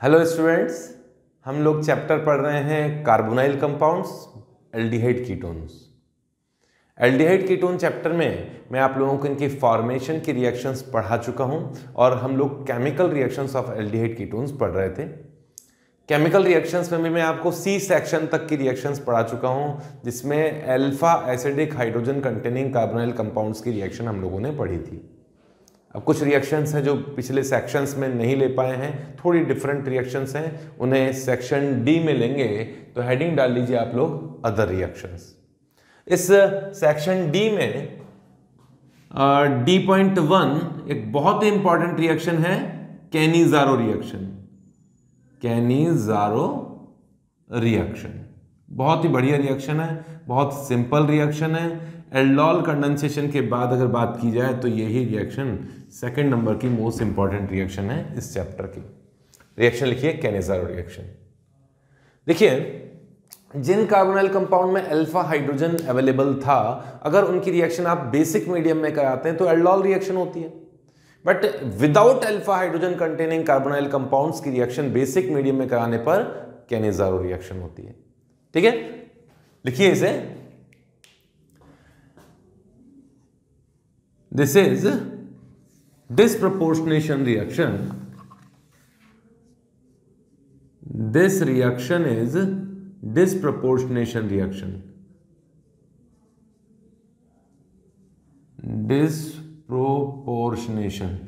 Hello students हम लोग chapter पढ़ रहे हैं carbonyl compounds aldehyde ketones aldehyde ketone chapter में मैं आप लोगों को इनकी फॉर्मेशन की रिएक्शंस पढ़ा चुका हूँ और हम लोग chemical reactions of aldehyde ketones पढ़ रहे थे। केमिकल रिएक्शंस में भी मैं आपको सी सेक्शन तक की रिएक्शंस पढ़ा चुका हूँ, जिसमें alpha acidic hydrogen containing carbonyl compounds की रिएक्शन हम लोगों ने पढ़ी थी। अब कुछ रिएक्शंस हैं जो पिछले सेक्शंस में नहीं ले पाए हैं, थोड़ी डिफरेंट रिएक्शंस हैं, उन्हें सेक्शन डी में लेंगे तो हेडिंग डाल लीजिए आप लोग अदर रिएक्शंस इस सेक्शन डी में डी पॉइंट वन एक बहुत ही इंपॉर्टेंट रिएक्शन है कैनीजारो रिएक्शन कैनीजारो रिएक्शन बहुत ही बढ़िया रिएक्शन है, बहुत सिंपल रिएक्शन है एल्डोल कंडेंसेशन के बाद अगर बात की जाए तो यही रिएक्शन सेकंड नंबर की मोस्ट इंपॉर्टेंट रिएक्शन है इस चैप्टर की। रिएक्शन लिखिए कैनेजारो रिएक्शन देखिए, जिन कार्बोनाइल कंपाउंड में अल्फ़ा हाइड्रोजन अवेलेबल था, अगर उनकी रिएक्शन आप बेसिक मीडियम में कराते हैं तो एल्डोल रिएक्शन होती है। But without alpha hydrogen containing carbonyl compounds की रिएक्शन बेसिक मीडियम में कराने पर कैनेजारो रिएक्शन होती है। ठीक है? लिखिए इसे। This is disproportionation reaction this reaction is disproportionation reaction disproportionation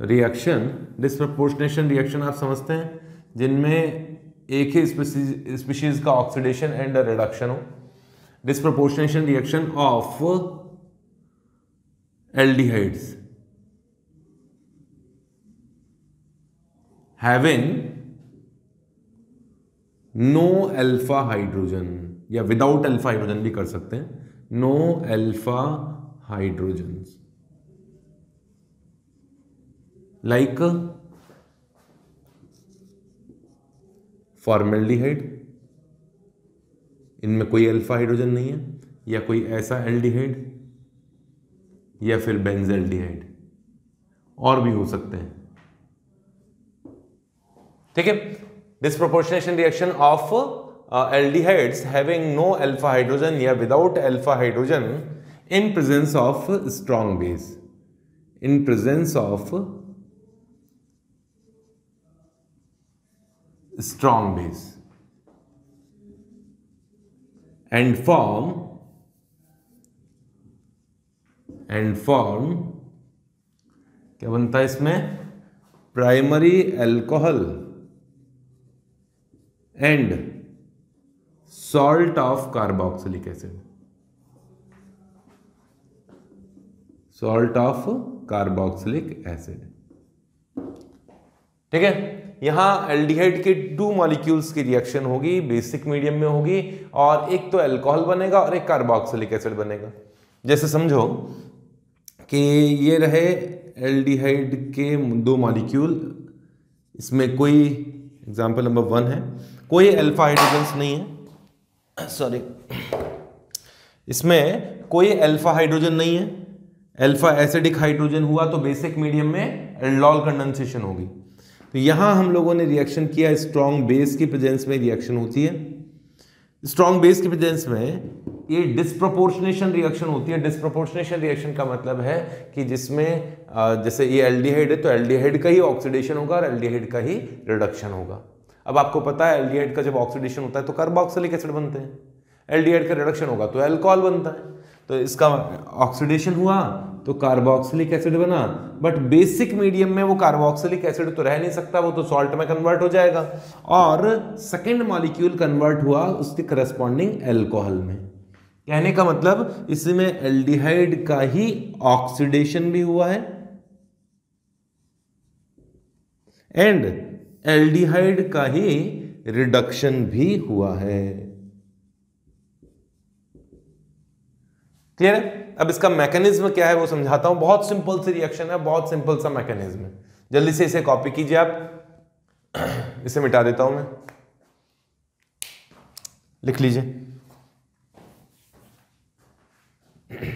reaction disproportionation reaction आप समझते हैं जिनमें एक ही स्पीशीज का ऑक्सीडेशन एंड रिडक्शन हो disproportionation reaction of, aldehydes having no alpha hydrogen या विदाउट अल्फ़ा हाइड्रोजन भी कर सकते हैं no alpha hydrogen like formaldehyde इनमें कोई अल्फ़ा हाइड्रोजन नहीं है, या कोई ऐसा एल्डिहाइड या फिर बेंजेल्डिहाइड और भी हो सकते हैं। ठीक है? Disproportionation reaction of aldehydes having no alpha hydrogen या without alpha hydrogen in presence of strong base in presence of strong base and form and form, क्या बनता है इसमें? Primary alcohol and salt of carboxylic acid salt of carboxylic acid ठीक है? यहाँ aldehyde के two molecules की reaction होगी बेसिक मीडियम में होगी और एक तो अल्कोहल बनेगा और एक कार्बोक्सिलिक एसिड बनेगा। जैसे समझो कि ये रहे एल्डिहाइड के दो मॉलिक्यूल इसमें कोई एग्जांपल नंबर वन है, कोई अल्फ़ा हाइड्रोजन नहीं है सॉरी इसमें कोई अल्फ़ा हाइड्रोजन नहीं है अल्फ़ा एसिडिक हाइड्रोजन हुआ तो बेसिक मीडियम में एल्डोल कंडेंसेशन होगी। तो यहाँ हम लोगों ने रिएक्शन किया स्ट्रॉन्ग बेस की प्रेजेंस में रिएक्शन होती है। स्ट्रॉन्ग बेस की प्रेजेंस में ये डिस्प्रोपोर्शनेशन रिएक्शन होती है। डिस्प्रोपोर्शनेशन रिएक्शन का मतलब है कि जिसमें जैसे ये एल्डिहाइड है तो एल्डिहाइड का ही ऑक्सीडेशन होगा और एल्डिहाइड का ही रिडक्शन होगा। अब आपको पता है एल्डिहाइड का जब ऑक्सीडेशन होता है तो कार्बोक्सिलिक एसिड बनते हैं। एल्डिहाइड का रिडक्शन होगा तो एल्कोहल बनता है। तो इसका ऑक्सीडेशन हुआ तो कार्बोक्सिलिक एसिड बना। बट बेसिक मीडियम में वो कार्बोक्सिलिक एसिड तो रह नहीं सकता, वो तो सॉल्ट में कन्वर्ट हो जाएगा। और सेकेंड मॉलिक्यूल कन्वर्ट हुआ उसके करस्पॉन्डिंग एल्कोहल में। कहने का मतलब इसमें एल्डिहाइड का ही ऑक्सीडेशन भी हुआ है। एंड एल्डिहाइड का ही रिडक्शन भी हुआ है। क्लियर है? अब इसका मैकेनिज्म क्या है वो समझाता हूँ। बहुत सिंपल सी रिएक्शन है, बहुत सिंपल सा मैकेनिज्म है। जल्दी से इसे कॉपी कीजिए आप। इसे मिटा देता हूँ मैं। लिख लीजिए।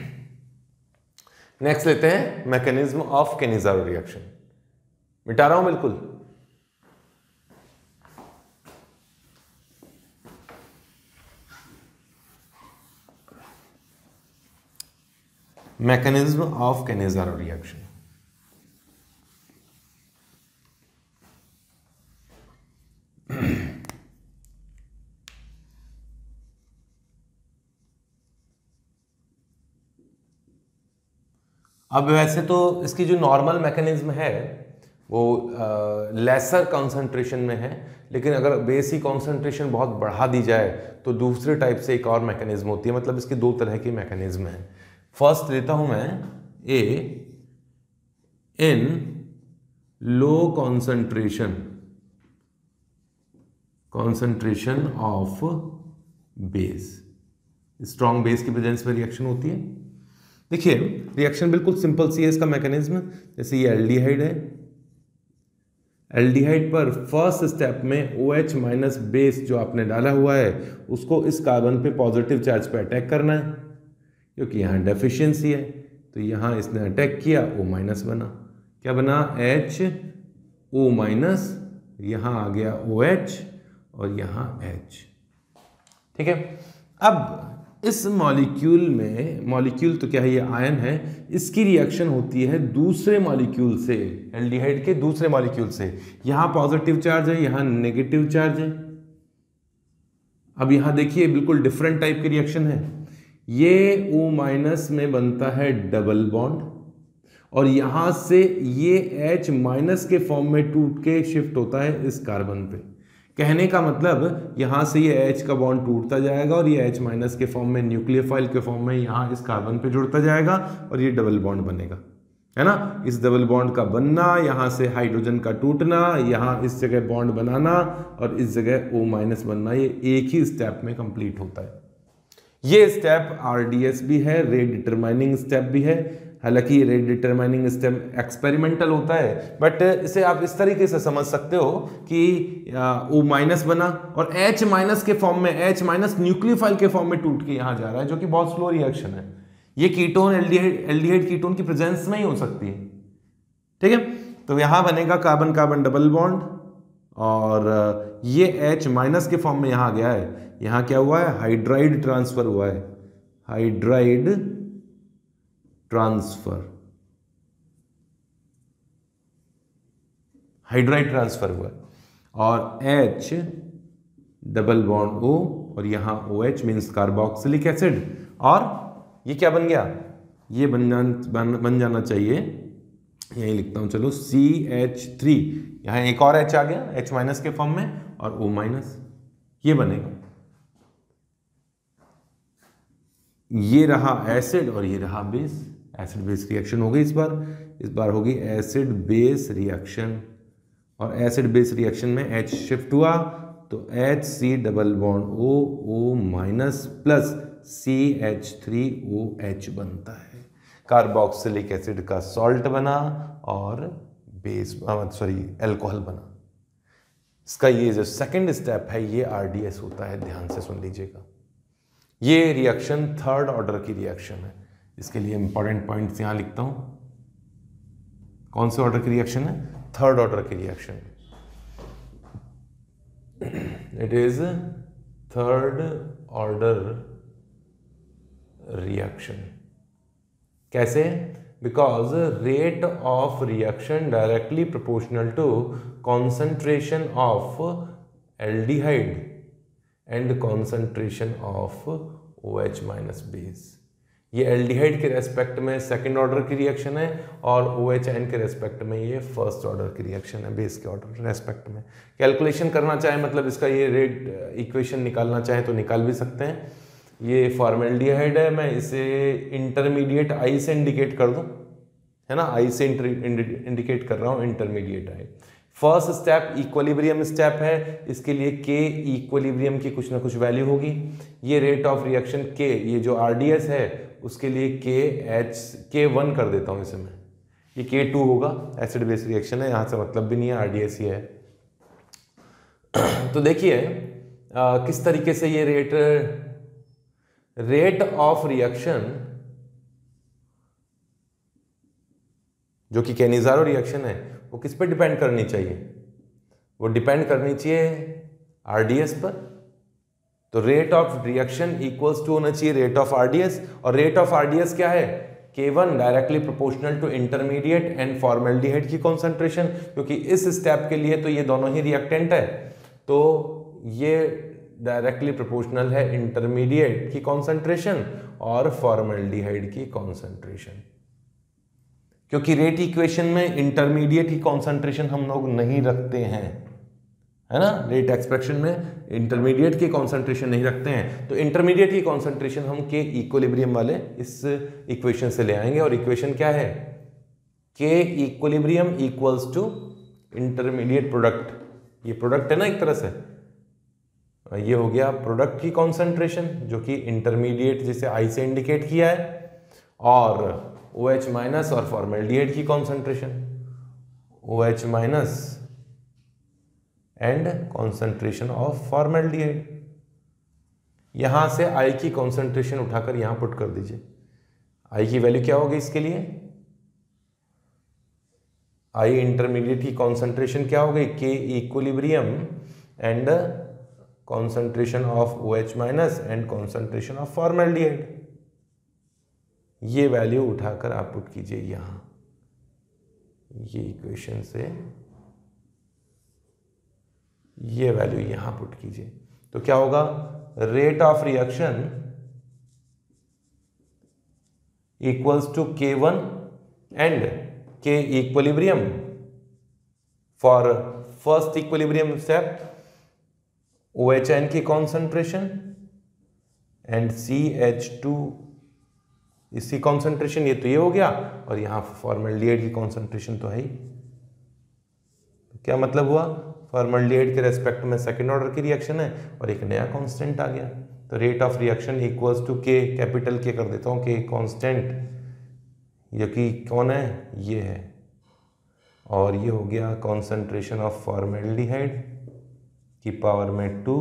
नेक्स्ट लेते हैं मैकेनिज्म ऑफ़ केनिजारो रिएक्शन मिटा रहा हूँ बिल्कुल। Mechanism of Cannizzaro reaction. अब वैसे तो इसकी जो नॉर्मल मैकेनिज्म है, वो लेसर कंसंट्रेशन में है, लेकिन अगर बेसिक कंसंट्रेशन बहुत बढ़ा दी जाए तो दूसरे टाइप से एक और मैकेनिज्म होती है मतलब इसकी दो तरह की मैकेनिज्म है फ़र्स्ट लेता हूँ मैं, A in low concentration concentration of base. Strong base की प्रेजेंस में रिएक्शन होती है। देखिए रिएक्शन बिल्कुल सिंपल सी है इसका मैकेनिज्म जैसे ये एल्डिहाइड है। एल्डिहाइड पर फ़र्स्ट स्टेप में ओ एच माइनस बेस जो आपने डाला हुआ है, उसको इस कार्बन पे पॉजिटिव चार्ज पे अटैक करना है। क्योंकि यहाँ डेफिशिएंसी है तो यहाँ इसने अटैक किया ओ माइनस बना। क्या बना? एच ओ माइनस यहाँ आ गया ओ एच और यहाँ एच ठीक है? अब इस मॉलिक्यूल में मॉलिक्यूल तो क्या है? ये आयन है। इसकी रिएक्शन होती है दूसरे मॉलिक्यूल से एल्डिहाइड के दूसरे मॉलिक्यूल से। यहाँ पॉजिटिव चार्ज है, यहाँ नेगेटिव चार्ज है। अब यहाँ देखिए, बिल्कुल डिफरेंट टाइप की रिएक्शन है। ये O माइनस में बनता है डबल बॉन्ड और यहाँ से ये H माइनस के फॉर्म में टूट के शिफ्ट होता है इस कार्बन पे। कहने का मतलब यहाँ से ये H का बॉन्ड टूटता जाएगा और ये H माइनस के फॉर्म में न्यूक्लियोफाइल के फॉर्म में यहाँ इस कार्बन पे जुड़ता जाएगा और ये डबल बॉन्ड बनेगा। है ना? इस डबल बॉन्ड का बनना, यहाँ से हाइड्रोजन का टूटना, यहाँ इस जगह बॉन्ड बनाना और इस जगह ओ माइनस बनना, ये एक ही स्टेप में कंप्लीट होता है। ये स्टेप आरडीएस भी है रेट डिटरमाइनिंग स्टेप भी है। हालाँकि रेट डिटरमाइनिंग स्टेप एक्सपेरिमेंटल होता है बट इसे आप इस तरीके से समझ सकते हो कि ओ माइनस बना और एच माइनस के फॉर्म में एच माइनस न्यूक्लियोफाइल के फॉर्म में टूट के यहाँ जा रहा है, जो कि बहुत स्लो रिएक्शन है। ये कीटोन एल्डिहाइड एल्डिहाइड कीटोन की प्रेजेंस में ही हो सकती है। ठीक है? तो यहाँ बनेगा कार्बन कार्बन डबल बॉन्ड और ये H माइनस के फॉर्म में यहाँ गया है। यहाँ क्या हुआ है? हाइड्राइड ट्रांसफ़र हुआ है। हाइड्राइड ट्रांसफ़र हाइड्राइड ट्रांसफ़र हुआ है। और H डबल बॉन्ड O और यहाँ O H means carboxylic acid और ये क्या बन गया? ये बन जान बन, बन जाना चाहिए यही लिखता हूँ, चलो सी एच थ्री यहाँ एक और एच आ गया एच माइनस के फॉर्म में, और ओ माइनस ये बनेगा। ये रहा एसिड और ये रहा बेस एसिड बेस रिएक्शन हो गई इस बार। इस बार होगी एसिड बेस रिएक्शन और एसिड बेस रिएक्शन में एच शिफ्ट हुआ तो H C double bond O O minus plus C H three O H बनता है। कार्बोक्सिलिक एसिड का सॉल्ट बना और बेस सॉरी एल्कोहल बना। इसका ये जो सेकंड स्टेप है, ये आरडीएस होता है, ध्यान से सुन लीजिएगा। ये रिएक्शन थर्ड ऑर्डर की रिएक्शन है। इसके लिए इंपॉर्टेंट पॉइंट्स यहाँ लिखता हूँ। कौन से ऑर्डर की रिएक्शन है? थर्ड ऑर्डर की reaction it is third order reaction कैसे? Because rate of reaction directly proportional to concentration of aldehyde and concentration of O H minus base ये एल्डिहाइड के रेस्पेक्ट में सेकेंड ऑर्डर की reaction है और O H N के respect में ये फ़र्स्ट ऑर्डर की रिएक्शन है बेस के ऑर्डर रेस्पेक्ट में। कैलकुलेशन करना चाहे मतलब इसका ये रेट इक्वेशन निकालना चाहे तो निकाल भी सकते हैं। ये फॉर्मेल्डिहाइड है, मैं इसे इंटरमीडिएट आई से इंडिकेट कर दूँ, है ना? आई से इंडिकेट कर रहा हूँ intermediate I first step equilibrium step है, इसके लिए के इक्वलिब्रियम की कुछ ना कुछ वैल्यू होगी। ये रेट ऑफ़ रिएक्शन के ये जो आरडीएस है, उसके लिए के एच के वन कर देता हूँ इसे मैं। ये के टू होगा एसिड बेस रिएक्शन है, यहाँ से मतलब भी नहीं है आरडीएस ही है। तो देखिए किस तरीके से ये रेट रेट ऑफ़ रिएक्शन जो कि कैनिजारो रिएक्शन है, वो किस पे डिपेंड करनी चाहिए? वो डिपेंड करनी चाहिए आरडीएस पर। तो rate of reaction equals to होना चाहिए रेट ऑफ़ आरडीएस और रेट ऑफ़ आरडीएस क्या है? K one directly proportional to intermediate and formaldehyde की कॉन्सेंट्रेशन क्योंकि इस स्टेप के लिए तो ये दोनों ही रिएक्टेंट है। तो ये डायरेक्टली प्रोपोर्शनल है इंटरमीडिएट की कॉन्सेंट्रेशन और फॉर्मेल्डिहाइड की कॉन्सेंट्रेशन क्योंकि रेट इक्वेशन में इंटरमीडिएट की कॉन्सेंट्रेशन हम लोग नहीं रखते हैं, है ना? रेट एक्सप्रेशन में इंटरमीडिएट की कॉन्सेंट्रेशन नहीं रखते हैं। तो इंटरमीडिएट की कॉन्सेंट्रेशन हम के इक्वलिब्रियम वाले इस इक्वेशन से ले आएँगे और इक्वेशन क्या है? K equilibrium equals to intermediate product ये प्रोडक्ट है ना एक तरह से? ये हो गया प्रोडक्ट की कॉन्सेंट्रेशन जो कि इंटरमीडिएट जिसे आई से इंडिकेट किया है, और ओ OH माइनस और फॉर्मेल्डिहाइड की concentration O OH minus and concentration of formaldehyde यहाँ से आई की कॉन्सेंट्रेशन उठाकर यहाँ पुट कर दीजिए। आई की वैल्यू क्या होगी इसके लिए? आई इंटरमीडिएट की कॉन्सेंट्रेशन क्या हो गई K equilibrium and concentration of O H minus and concentration of formaldehyde ये वैल्यू उठाकर आप पुट कीजिए यहाँ। ये इक्वेशन से ये वैल्यू यहाँ पुट कीजिए। तो क्या होगा? Rate of reaction equals to K one and K equilibrium for first equilibrium step O H N की concentration and C H two इसकी कॉन्सेंट्रेशन ये तो ये हो गया। और यहाँ फॉर्मल्डिहाइड की कॉन्सेंट्रेशन तो है ही। तो क्या मतलब हुआ? फॉर्मल्डिहाइड के रेस्पेक्ट में सेकेंड ऑर्डर की रिएक्शन है और एक नया कांस्टेंट आ गया। तो rate of reaction equals to K capital K कर देता हूँ के कांस्टेंट जो कि कौन है? ये है। और ये हो गया कॉन्सेंट्रेशन ऑफ़ फॉर्मेल्डिहाइड की पावर में two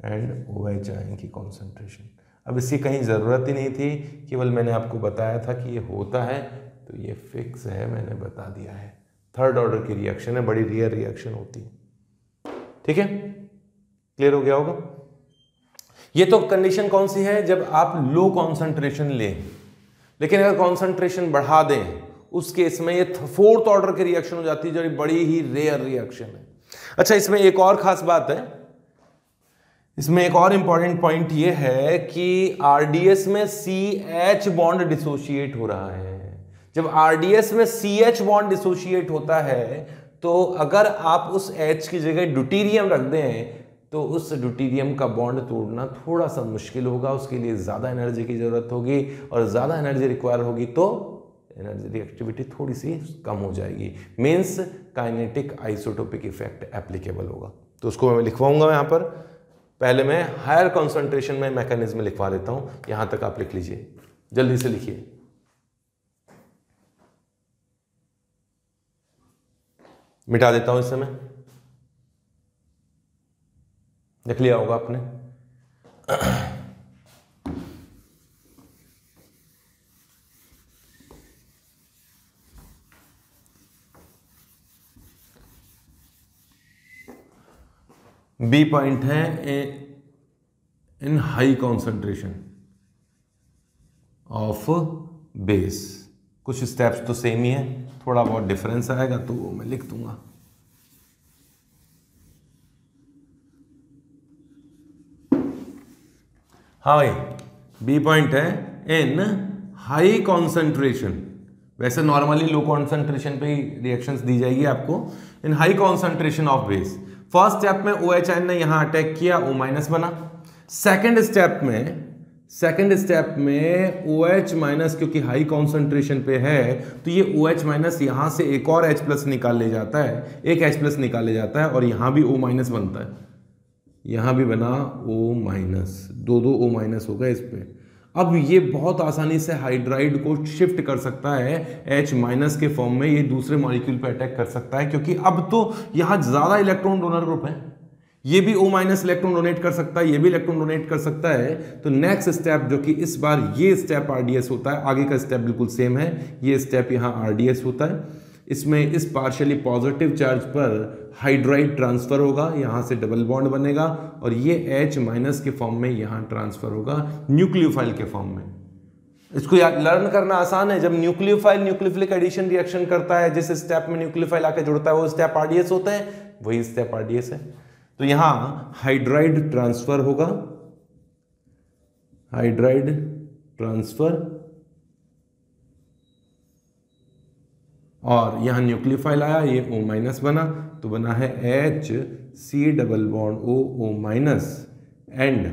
and O H ion की कॉन्सेंट्रेशन अब इसकी कहीं ज़रूरत ही नहीं थी, केवल मैंने आपको बताया था कि ये होता है तो ये फिक्स है, मैंने बता दिया है। थर्ड ऑर्डर की रिएक्शन है, बड़ी रियर रिएक्शन होती है। ठीक है? क्लियर हो गया होगा? ये तो कंडीशन कौन सी है? जब आप लो कॉन्सेंट्रेशन लें, लेकिन अगर कॉन्सेंट्रेशन बढ़ा दें उस केस में ये फोर्थ ऑर्डर की रिएक्शन हो जाती है, जो बड़ी ही रेयर रिएक्शन है। अच्छा इसमें एक और खास बात है। इसमें एक और इंपॉर्टेंट पॉइंट ये है कि आरडीएस में सी एच बॉन्ड डिसोशिएट हो रहा है। जब आरडीएस में सी एच बॉन्ड डिसोशिएट होता है तो अगर आप उस एच की जगह ड्यूटीरियम रख दें तो उस ड्यूटीरियम का बॉन्ड तोड़ना थोड़ा सा मुश्किल होगा, उसके लिए ज़्यादा एनर्जी की ज़रूरत होगी और ज़्यादा एनर्जी रिक्वायर होगी तो एनर्जी रिएक्टिविटी थोड़ी सी कम हो जाएगी। Means kinetic isotopic effect applicable होगा। तो उसको मैं लिखवाऊँगा यहाँ पर। पहले मैं हायर कॉन्सेंट्रेशन में मैकेनिज्म लिखवा देता हूँ। यहाँ तक आप लिख लीजिए। जल्दी से लिखिए। मिटा देता हूँ इस समय लिख लिया होगा आपने। बी पॉइंट है in high concentration of base कुछ स्टेप्स तो सेम ही है, थोड़ा बहुत डिफरेंस आएगा तो वो मैं लिख दूँगा। हाँ भाई बी पॉइंट है इन हाई कॉन्सेंट्रेशन वैसे नॉर्मली लो कॉन्सेंट्रेशन पे ही रिएक्शंस दी जाएगी आपको। In high concentration of base first step में ओ एच एन ने यहाँ अटैक किया ओ माइनस बना। सेकेंड स्टेप में सेकेंड स्टेप में ओ एच माइनस क्योंकि हाई कॉन्सेंट्रेशन पे है तो ये ओ एच माइनस यहाँ से एक और एच प्लस निकाल ले जाता है, एक एच प्लस निकाल ले जाता है, और यहाँ भी ओ माइनस बनता है। यहाँ भी बना ओ माइनस दो दो ओ माइनस होगा इस पर अब ये बहुत आसानी से हाइड्राइड को शिफ्ट कर सकता है, H माइनस के फॉर्म में ये दूसरे मॉलिक्यूल पे अटैक कर सकता है, क्योंकि अब तो यहाँ ज़्यादा इलेक्ट्रॉन डोनर ग्रुप है। ये भी O माइनस इलेक्ट्रॉन डोनेट कर सकता है, ये भी इलेक्ट्रॉन डोनेट कर सकता है। तो नेक्स्ट स्टेप जो कि इस बार ये स्टेप आरडीएस होता है, आगे का स्टेप बिल्कुल सेम है, ये स्टेप यहाँ आरडीएस होता है। इसमें इस पार्शियली पॉजिटिव चार्ज पर हाइड्राइड ट्रांसफ़र होगा, यहाँ से डबल बॉन्ड बनेगा और ये H माइनस के फॉर्म में यहाँ ट्रांसफ़र होगा न्यूक्लियोफाइल के फॉर्म में। इसको लर्न करना आसान है, जब न्यूक्लियोफाइल न्यूक्लियोफिलिक एडिशन रिएक्शन करता है, जिस स्टेप में न्यूक्लियोफाइल आके जुड़ता है, वो स्टेप आरडीएस होता है, वही स्टेप आरडीएस है। तो यहाँ हाइड्राइड ट्रांसफ़र होगा हाइड्राइड ट्रांसफ़र और यहाँ न्यूक्लियोफाइल आया, ये O माइनस बना तो बना है H C double bond O O minus and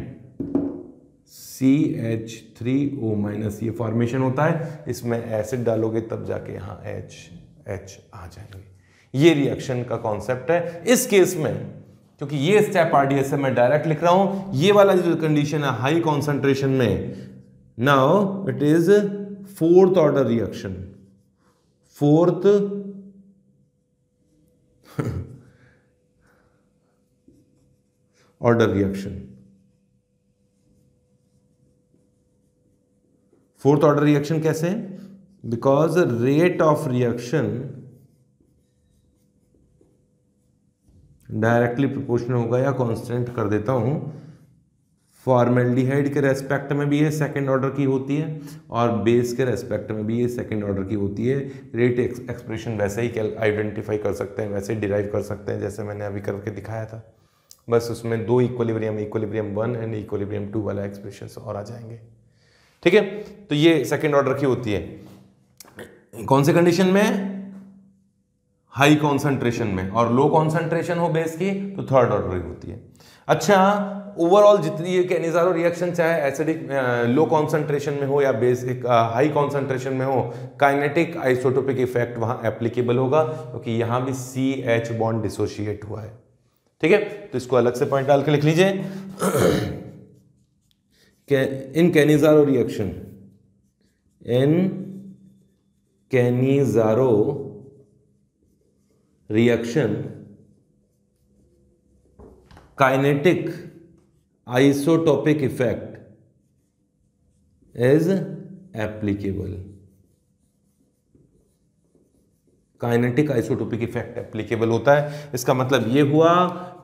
C H three O minus ये फॉर्मेशन होता है। इसमें एसिड डालोगे, तब जाके यहाँ एच एच आ जाएँगे। ये रिएक्शन का कॉन्सेप्ट है। इस केस में, क्योंकि ये स्टेप आरडीएस है मैं डायरेक्ट लिख रहा हूँ, ये वाला जो कंडीशन है हाई कॉन्सेंट्रेशन में now it is fourth order reaction fourth order reaction. Fourth order reaction कैसे? है because rate of reaction directly proportional होगा या कांस्टेंट कर देता हूँ। फॉर्मेल्डिहाइड के रेस्पेक्ट में भी ये सेकंड ऑर्डर की होती है और बेस के रेस्पेक्ट में भी ये सेकेंड ऑर्डर की होती है। रेट एक्सप्रेशन वैसे ही आइडेंटिफाई कर सकते हैं, वैसे ही डिराइव कर सकते हैं, जैसे मैंने अभी करके दिखाया था। बस उसमें दो equilibrium equilibrium one and equilibrium two वाला एक्सप्रेशन और आ जाएँगे। ठीक है? तो ये सेकेंड ऑर्डर की होती है। कौन से कंडीशन में? हाई कॉन्सेंट्रेशन में। और लो कॉन्सेंट्रेशन हो बेस की तो थर्ड ऑर्डर की होती है। अच्छा ओवरऑल जितनी ये कैनिजारो रिएक्शन चाहे एसिडिक लो कॉन्सेंट्रेशन में हो या बेसिक हाई कॉन्सेंट्रेशन में हो काइनेटिक आइसोटोपिक इफ़ेक्ट वहाँ एप्लीकेबल होगा, क्योंकि तो यहाँ भी सी एच बॉन्ड डिसोशिएट हुआ है। ठीक है? तो इसको अलग से पॉइंट डाल के लिख लीजिए। In Cannizzaro reaction in Cannizzaro reaction kinetic isotopic effect is applicable kinetic isotopic effect applicable होता है। इसका मतलब यह हुआ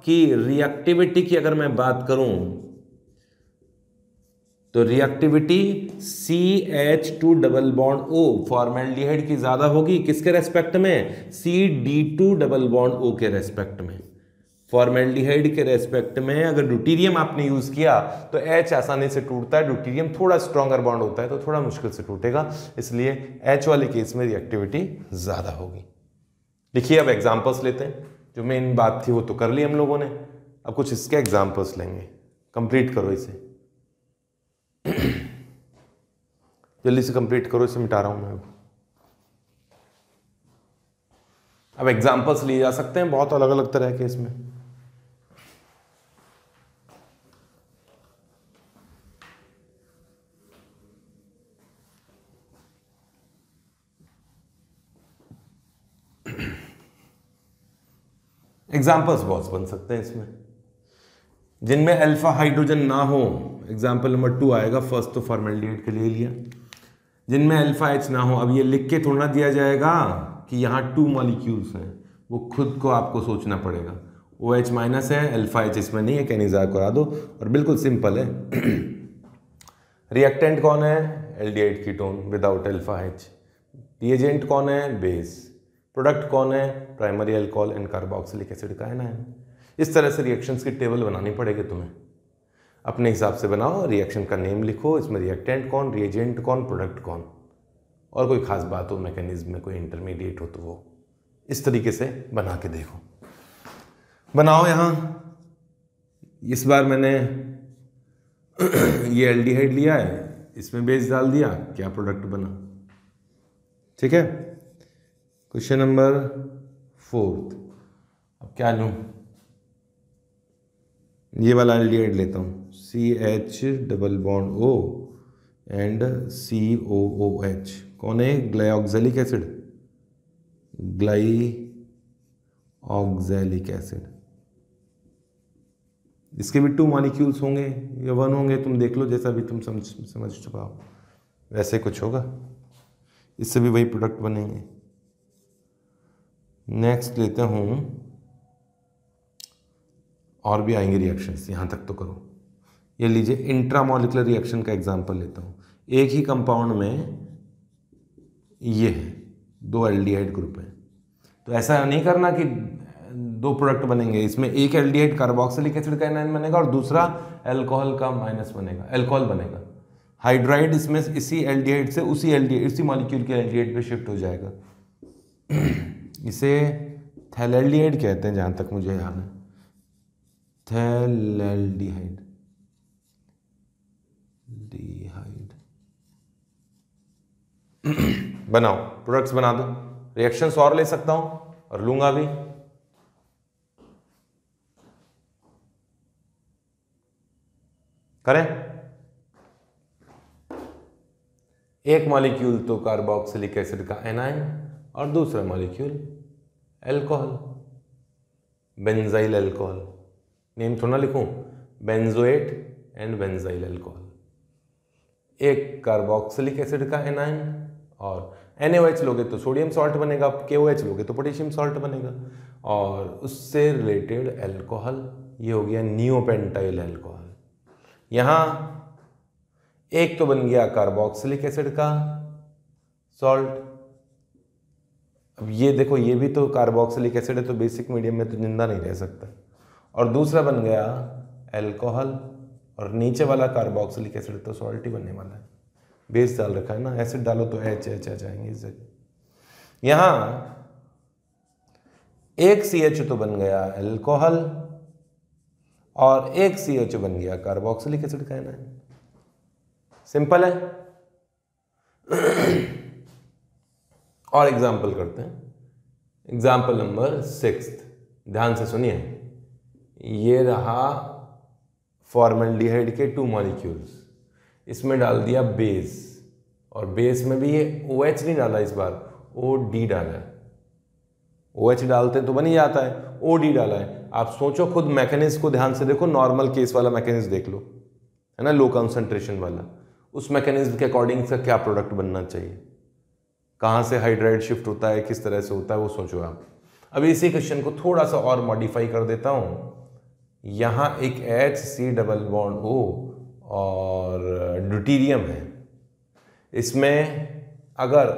कि रिएक्टिविटी की अगर मैं बात करूँ तो reactivity C H two double bond O formaldehyde की ज़्यादा होगी किसके रेस्पेक्ट में? C D two double bond O के रेस्पेक्ट में। फॉर्मेल्डिहाइड के रेस्पेक्ट में अगर ड्यूटीरियम आपने यूज़ किया तो एच आसानी से टूटता है, ड्यूटीरियम थोड़ा स्ट्रॉन्गर बॉन्ड होता है तो थोड़ा मुश्किल से टूटेगा, इसलिए एच वाले केस में रिएक्टिविटी ज़्यादा होगी। लिखिए अब एग्जाम्पल्स लेते हैं, जो मेन बात थी वो तो कर ली हम लोगों ने। अब कुछ इसके एग्जाम्पल्स लेंगे। कंप्लीट करो इसे। जल्दी से कंप्लीट करो, इसे मिटा रहा हूँ मैं अब। एग्जाम्पल्स लिए जा सकते हैं, बहुत अलग अलग तरह के इसमें। एग्जाम्पल्स बहुत बन सकते हैं इसमें। जिनमें अल्फ़ा हाइड्रोजन ना हो एग्ज़ाम्पल नंबर टू आएगा फ़र्स्ट तो फॉर्मेल्डिहाइड के लिए लिया। जिनमें अल्फ़ा एच ना हो, अब ये लिख के थोड़ा दिया जाएगा कि यहाँ टू मॉलिक्यूल्स हैं, वो खुद को आपको सोचना पड़ेगा। ओ एच माइनस है अल्फ़ा एच इसमें नहीं है कैनिजा करा दो, और बिल्कुल सिंपल है। रिएक्टेंट कौन है? Aldehyde ketone without alpha H reagent कौन है? बेस प्रोडक्ट कौन है? Primary alcohol and carboxylic acid का है ना इस तरह से रिएक्शंस की टेबल बनानी पड़ेगी तुम्हें। अपने हिसाब से बनाओ रिएक्शन का नेम लिखो, इसमें रिएक्टेंट कौन रिएजेंट कौन प्रोडक्ट कौन। और कोई खास बात हो मैकेनिज्म में कोई इंटरमीडिएट हो तो वो इस तरीके से बना के देखो। बनाओ यहाँ। इस बार मैंने ये एल्डिहाइड लिया है, इसमें बेस डाल दिया, क्या प्रोडक्ट बना? ठीक है? Question number fourth. अब क्या लूँ? ये वाला एल्डिहाइड लेता हूँ। C H double bond O and C O O H कौन है? Glyoxylic acid. Glyoxylic acid. इसके भी टू मॉलिक्यूल्स होंगे या वन होंगे तुम देख लो जैसा भी तुम समझ समझ पाओ वैसे कुछ होगा। इससे भी वही प्रोडक्ट बनेंगे। नेक्स्ट लेते हूँ। और भी आएँगे रिएक्शंस यहाँ तक तो करो। ये लीजिए इंट्रामोलिकुलर रिएक्शन का एग्जांपल लेता हूँ। एक ही कंपाउंड में ये है, दो एल्डिहाइड ग्रुप है। तो ऐसा नहीं करना कि दो प्रोडक्ट बनेंगे, इसमें एक एल्डिहाइड कार्बोक्सिलिक एसिड का एनाइन बनेगा और दूसरा अल्कोहल का माइनस बनेगा अल्कोहल बनेगा। हाइड्राइड इसमें इसी एल्डिहाइड से उसी एल्डिहाइड इसी मॉलिक्यूल के एल्डिहाइड पे शिफ्ट हो जाएगा। इसे थैलेल्डिहाइड कहते हैं, जहाँ तक मुझे याद है। थैलेल्डिहाइड। डिहाइड बनाओ प्रोडक्ट्स बना दो। रिएक्शंस और ले सकता हूँ, और लूँगा भी। करें। एक मॉलिक्यूल तो कार्बोक्सिलिक एसिड का एनाइन और दूसरा molecule alcohol benzyl alcohol name थोड़ा लिखूं? बेंजोएट एंड बेंजाइल एल्कोहल एक कार्बोक्सिलिक एसिड का एनाइन और NaOH लोगे तो सोडियम सॉल्ट बनेगा KOH लोगे तो पोटेशियम सॉल्ट बनेगा. और उससे रिलेटेड एल्कोहल ये हो गया नियोपेंटाइल एल्कोहल यहाँ एक तो बन गया कार्बोक्सिलिक एसिड का सॉल्ट अब ये देखो, ये भी तो कार्बोक्सिलिक एसिड है तो बेसिक मीडियम में तो ज़िंदा नहीं रह सकता। और दूसरा बन गया एल्कोहल और नीचे वाला कार्बोक्सिलिक एसिड तो सॉल्ट ही बनने वाला है। बेस डाल रखा है ना एसिड डालो तो एच एच एच आएँगे इस यहाँ एक सी एच तो बन गया एल्कोहल और एक सी एच बन गया कार्बोक्सिलिक एसिड का है। सिंपल है। और एग्ज़ाम्पल करते हैं। एग्ज़ाम्पल नंबर सिक्स ध्यान से सुनिए। ये रहा फॉर्मल्डिहाइड के टू मॉलिक्यूल्स इसमें डाल दिया बेस और बेस में भी ये ओ OH नहीं डाला इस बार। ओ डी डाला है। ओ OH डालते हैं तो बन ही जाता है। ओ डी डाला है। आप सोचो खुद मैकेनिज्म को ध्यान से देखो। नॉर्मल केस वाला मैकेनिज्म देख लो। है ना? लो कंसंट्रेशन वाला। उस मैकेनिज्म के अकॉर्डिंग से क्या प्रोडक्ट बनना चाहिए? कहाँ से हाइड्राइड शिफ्ट होता है, किस तरह से होता है, वो सोचो आप। अभी इसी क्वेश्चन को थोड़ा सा और मॉडिफाई कर देता हूँ। यहाँ एक H C double bond O और ड्यूटीरियम है। इसमें अगर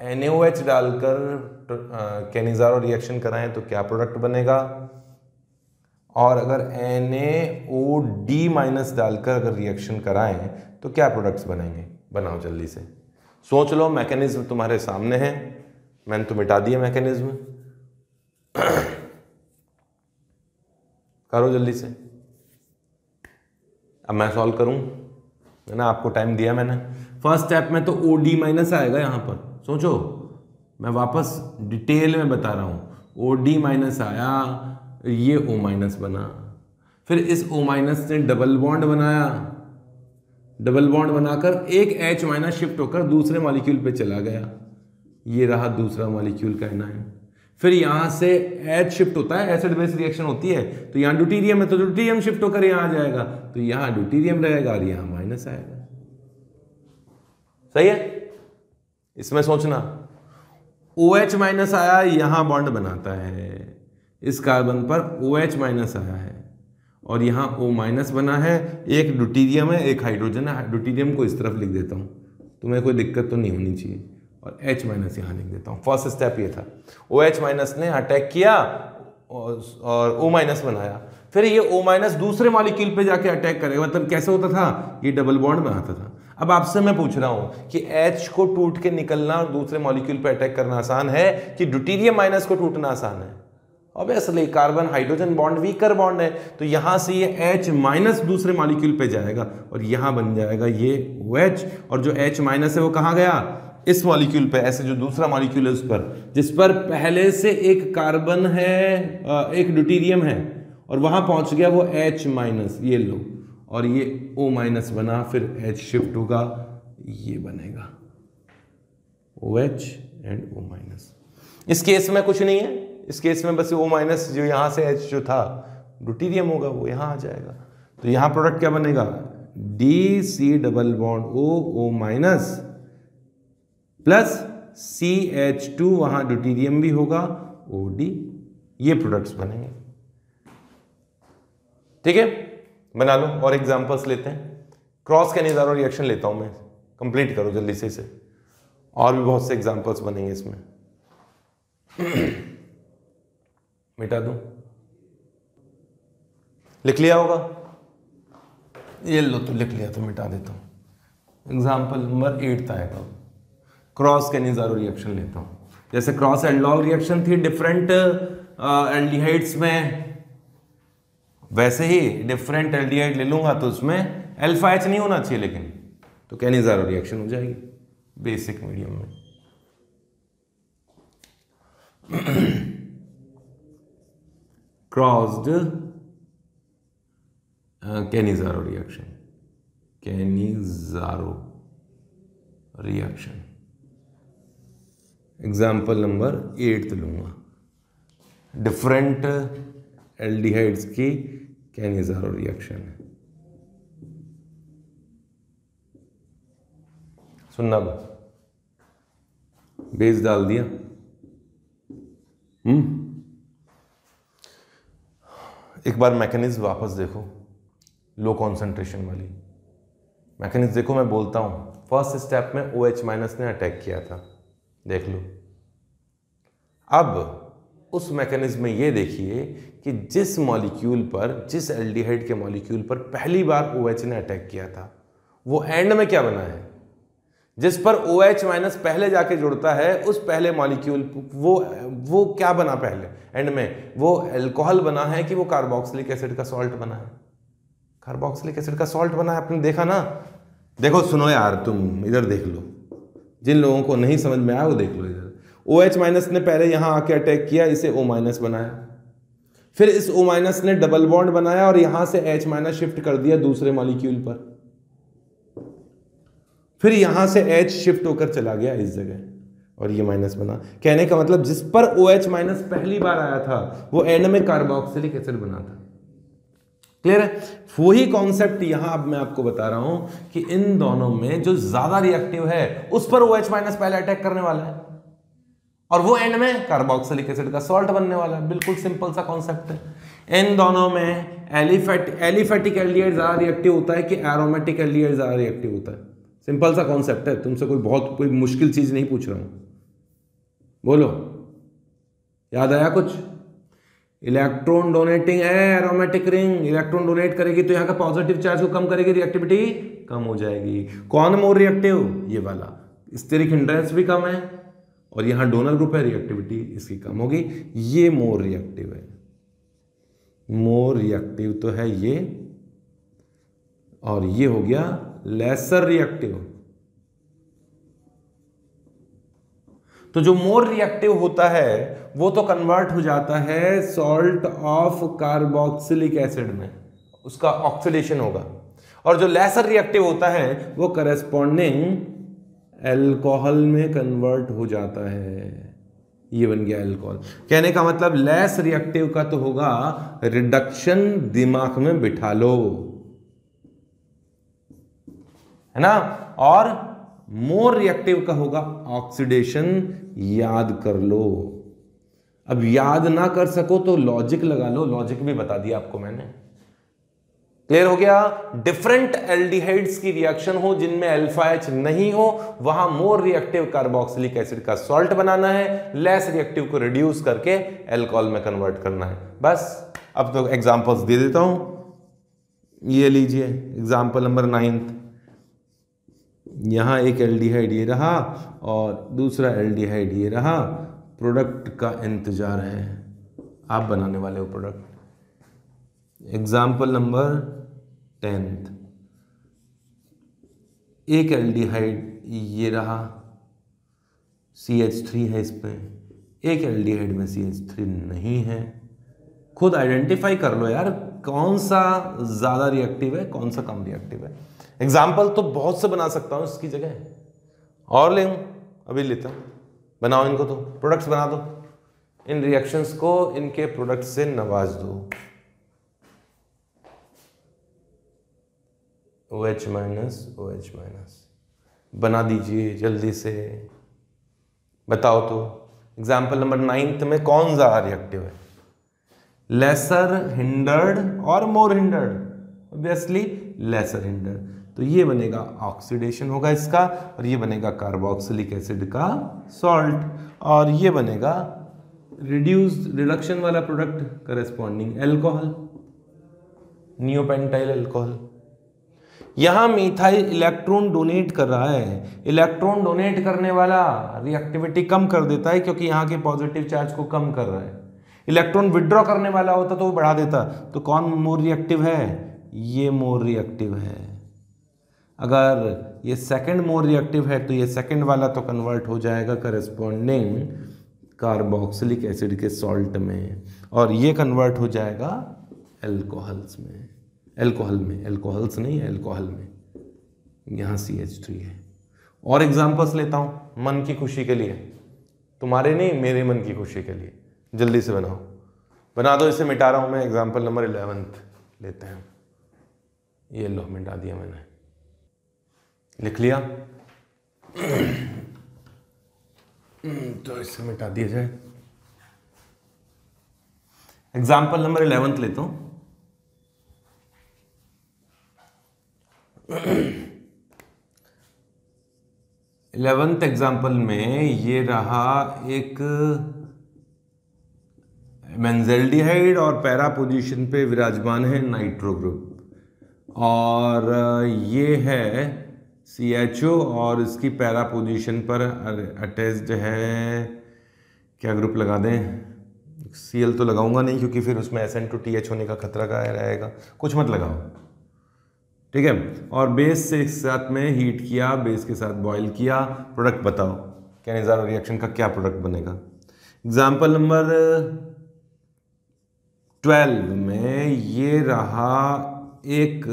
एन डालकर कैनिजारो रिएक्शन कराएँ तो क्या प्रोडक्ट बनेगा? और अगर एन ओ डी माइनस डालकर अगर रिएक्शन कराएँ तो क्या प्रोडक्ट्स बनेंगे? बनाओ जल्दी से। सोच लो मैकेनिज्म तुम्हारे सामने है। मैंने तो मिटा दिया मैकेनिज्म करो जल्दी से। अब मैं सॉल्व करूँ? है ना, आपको टाइम दिया मैंने। फ़र्स्ट स्टेप में तो ओ डी माइनस आएगा यहाँ पर। सोचो, मैं वापस डिटेल में बता रहा हूँ। ओ डी माइनस आया, ये ओ माइनस बना। फिर इस ओ माइनस ने डबल बॉन्ड बनाया। डबल बॉन्ड बनाकर एक एच माइनस शिफ्ट होकर दूसरे मॉलिक्यूल पे चला गया। ये रहा दूसरा मॉलिक्यूल का एनाइन फिर यहाँ से एच शिफ्ट होता है, एसिड बेस रिएक्शन होती है तो यहाँ ड्यूटीरियम है तो ड्यूटीरियम शिफ्ट होकर यहाँ आ जाएगा तो यहाँ ड्यूटीरियम रहेगा और यहाँ माइनस आएगा। सही है? इसमें सोचना। ओ एच माइनस आया, यहाँ बॉन्ड बनाता है। इस कार्बन पर ओ एच माइनस आया है। और यहाँ ओ माइनस बना है, एक ड्यूटीरियम है, एक हाइड्रोजन है ड्यूटीरियम को इस तरफ़ लिख देता हूँ। तुम्हें कोई दिक्कत तो नहीं होनी चाहिए। और H माइनस यहाँ लिख देता हूँ। फ़र्स्ट स्टेप ये था। ओ एच माइनस ने अटैक किया और ओ माइनस बनाया। फिर ये ओ माइनस दूसरे मॉलिक्यूल पे जाके अटैक करेगा। मतलब कैसे होता था? ये डबल बॉन्ड में आता था। अब आपसे मैं पूछ रहा हूँ कि H को टूट के निकलना और दूसरे मॉलिक्यूल पे अटैक करना आसान है कि ड्यूटीरियम माइनस को टूटना आसान है? Obviously carbon hydrogen bond weaker bond है तो यहाँ से ये H माइनस दूसरे मॉलिक्यूल पे जाएगा और यहाँ बन जाएगा ये OH और जो H माइनस है वो कहाँ गया? इस मॉलिक्यूल पे, ऐसे जो दूसरा मॉलिक्यूल है उस पर, जिस पर पहले से एक कार्बन है एक ड्यूटीरियम है और वहाँ पहुँच गया वो H माइनस ये लो। और ये O माइनस बना, फिर H शिफ्ट होगा, ये बनेगा। O H and O minus इस केस में कुछ नहीं है। इस केस में बस ओ माइनस जो यहाँ से एच जो था ड्यूटीरियम होगा, वो यहाँ आ जाएगा। तो यहाँ प्रोडक्ट क्या बनेगा? D C double bond O O minus plus C H two वहाँ ड्यूटीरियम भी होगा ओ डी ये प्रोडक्ट्स बनेंगे। ठीक है? बना लो और एग्जांपल्स लेते हैं। क्रॉस कैनिजारो रिएक्शन लेता हूँ मैं। कंप्लीट करो जल्दी से इसे। और भी बहुत से एग्जांपल्स बनेंगे इसमें। मिटा दूँ? लिख लिया होगा। ये लो तो लिख लिया तो मिटा देता हूँ। एग्ज़ाम्पल नंबर एट आएगा क्रॉस कैनिजारो रिएक्शन लेता हूँ। जैसे क्रॉस एंडलॉग रिएक्शन थी डिफरेंट एल्डिहाइड्स में वैसे ही डिफरेंट एल्डिहाइड ले लूँगा तो उसमें एल्फा एच नहीं होना चाहिए लेकिन तो कैनिजारो रिएक्शन हो जाएगी? बेसिक मीडियम में। Crossed Cannizzaro reaction Cannizzaro reaction example number eight लूँगा. डिफरेंट एल्डिहाइड्स की कैनिजारो रिएक्शन है सुनना बेस। डाल दिया। हम्म। एक बार मैकेनिज्म वापस देखो। लो कॉन्सेंट्रेशन वाली। मैकेनिज्म देखो, मैं बोलता हूँ। फ़र्स्ट स्टेप में ओ एच माइनस ने अटैक किया था। देख लो। अब उस मैकेनिज्म में ये देखिए कि जिस मॉलिक्यूल पर, जिस एल्डिहाइड के मॉलिक्यूल पर पहली बार ओ OH ने अटैक किया था, वो एंड में क्या बना है? जिस पर ओ OH माइनस पहले जाके जुड़ता है, उस पहले मॉलिक्यूल वो वो क्या बना पहले? एंड में, वो एल्कोहल बना है कि वो कार्बोक्सिलिक एसिड का सॉल्ट बना है? कार्बोक्सिलिक एसिड का सॉल्ट बना है, आपने देखा ना? देखो, सुनो यार तुम, इधर देख लो। जिन लोगों को नहीं समझ में आया, वो देख लो इधर। ओ OH माइनस ने पहले यहाँ आके अटैक किया, इसे ओ माइनस बनाया। फिर इस ओ माइनस ने डबल बॉन्ड बनाया और यहाँ से एच माइनस शिफ्ट कर दिया दूसरे मॉलिक्यूल पर। फिर यहाँ से एच शिफ्ट होकर चला गया इस जगह। और ये माइनस बना। कहने का मतलब जिस पर ओ OH माइनस पहली बार आया था, वो एंड में कार्बोक्सिलिक एसिड बना था। क्लियर है? वही कॉन्सेप्ट यहाँ अब मैं आपको बता रहा हूँ कि इन दोनों में जो ज़्यादा रिएक्टिव है, उस पर ओ OH माइनस पहले अटैक करने वाला है। और वो एंड में कार्बोक्सिलिक एसिड का सॉल्ट बनने वाला है। बिल्कुल सिंपल सा कॉन्सेप्ट है। इन दोनों में एलिफेट एलिफेटिक एल्डिहाइड ज़्यादा रिएक्टिव होता है कि एरोमेटिक एल्डिहाइड ज़्यादा रिएक्टिव होता है। सिंपल सा कॉन्सेप्ट है, तुमसे कोई बहुत, कोई मुश्किल चीज़ नहीं पूछ रहा हूँ। बोलो। याद आया कुछ? इलेक्ट्रॉन डोनेटिंग है एरोमेटिक रिंग इलेक्ट्रॉन डोनेट करेगी तो यहाँ का पॉजिटिव चार्ज को कम करेगी रिएक्टिविटी कम हो जाएगी। कौन मोर रिएक्टिव ये वाला। स्टेरिक हिंड्रेंस भी कम है और यहाँ डोनर ग्रुप है रिएक्टिविटी इसकी कम होगी। ये मोर रिएक्टिव है। मोर रिएक्टिव तो है ये और ये हो गया लेसर रिएक्टिव तो जो मोर रिएक्टिव होता है, वो तो कन्वर्ट हो जाता है सॉल्ट ऑफ़ कार्बोक्सिलिक एसिड में। उसका ऑक्सीडेशन होगा। और जो लेसर रिएक्टिव होता है, वो करेस्पॉन्डिंग एल्कोहल में कन्वर्ट हो जाता है। ये बन गया एल्कोहल कहने का मतलब लेस रिएक्टिव का तो होगा रिडक्शन दिमाग में बिठा लो। है ना? और मोर रिएक्टिव का होगा? ऑक्सीडेशन याद कर लो। अब याद ना कर सको तो लॉजिक लगा लो। लॉजिक भी बता दिया आपको मैंने। क्लियर हो गया? डिफरेंट एल्डिहाइड्स की रिएक्शन हो, जिनमें अल्फ़ा एच नहीं हो, वहाँ मोर रिएक्टिव कार्बोक्सिलिक एसिड का सॉल्ट बनाना है। लेस रिएक्टिव को रिड्यूस करके एल्कोहल में कन्वर्ट करना है। बस, अब तो एग्जांपल्स दे देता हूँ। ये लीजिए एग्जांपल नंबर नाइन्थ यहाँ एक एल्डिहाइड, ये रहा और दूसरा एल्डिहाइड, ये रहा। प्रोडक्ट का इंतज़ार है। आप बनाने वाले हो प्रोडक्ट। Example number tenth. एक एल्डिहाइड, ये रहा। सी एच थ्री है इसमें। एक एल्डिहाइड में सी एच थ्री नहीं है। खुद आइडेंटिफाई कर लो यार, कौन सा ज़्यादा रिएक्टिव है, कौन सा कम रिएक्टिव है। एग्ज़ाम्पल तो बहुत से बना सकता हूँ, इसकी जगह और ले अभी लेता बनाओ इनको तो प्रोडक्ट्स बना दो। इन रिएक्शंस को, इनके प्रोडक्ट से नवाज़ दो। O H minus O H minus बना दीजिए जल्दी से। बताओ तो। एग्ज़ाम्पल नंबर नाइन्थ में कौन ज़्यादा रिएक्टिव है? लेसर हिंडर्ड और more hindered obviously lesser hindered तो ये बनेगा ऑक्सीडेशन होगा इसका और ये बनेगा कार्बोक्सिलिक एसिड का सॉल्ट और ये बनेगा रिड्यूस रिडक्शन वाला product corresponding alcohol neopentyl alcohol यहाँ मिथाइल इलेक्ट्रॉन डोनेट कर रहा है। इलेक्ट्रॉन डोनेट करने वाला रिएक्टिविटी कम कर देता है क्योंकि यहाँ के पॉजिटिव चार्ज को कम कर रहा है। इलेक्ट्रॉन विड्रॉ करने वाला होता तो वो बढ़ा देता। तो कौन मोर रिएक्टिव है? ये मोर रिएक्टिव है। अगर ये सेकंड मोर रिएक्टिव है तो ये सेकंड वाला तो कन्वर्ट हो जाएगा करस्पॉन्डिंग कार्बोक्सिलिक एसिड के सॉल्ट में। और ये कन्वर्ट हो जाएगा एल्कोहल्स में। एल्कोहल में एल्कोहल्स नहीं एल्कोहल में। यहाँ सी एच थ्री है। और एग्जाम्पल्स लेता हूँ, मन की खुशी के लिए। तुम्हारे नहीं, मेरे मन की खुशी के लिए। जल्दी से बनाओ। बना दो इसे, मिटा रहा हूँ मैं। एग्ज़ाम्पल नंबर इलेवेंथ लेते हैं। ये लो, मिटा दिया मैंने। लिख लिया तो इसे मिटा दिया जाए। एग्ज़ाम्पल नंबर इलेवेंथ लेता हूँ। इलेवेंथ एग्ज़ाम्पल में ये रहा एक मेंजेल्डिहाइड और पैरा पोजीशन पे विराजमान है नाइट्रो ग्रुप। और ये है सी एच ओ और इसकी पैरा पोजीशन पर अटैच्ड है। क्या ग्रुप लगा दें? सी एल तो लगाऊँगा नहीं, क्योंकि फिर उसमें S N two T H होने का खतरा का रहेगा। कुछ मत लगाओ। ठीक है? और बेस से एक साथ में हीट किया बेस के साथ बॉईल किया प्रोडक्ट बताओ। कैनिजार रिएक्शन का क्या प्रोडक्ट बनेगा? एग्ज़ाम्पल नंबर ट्वेल्व में ये रहा एक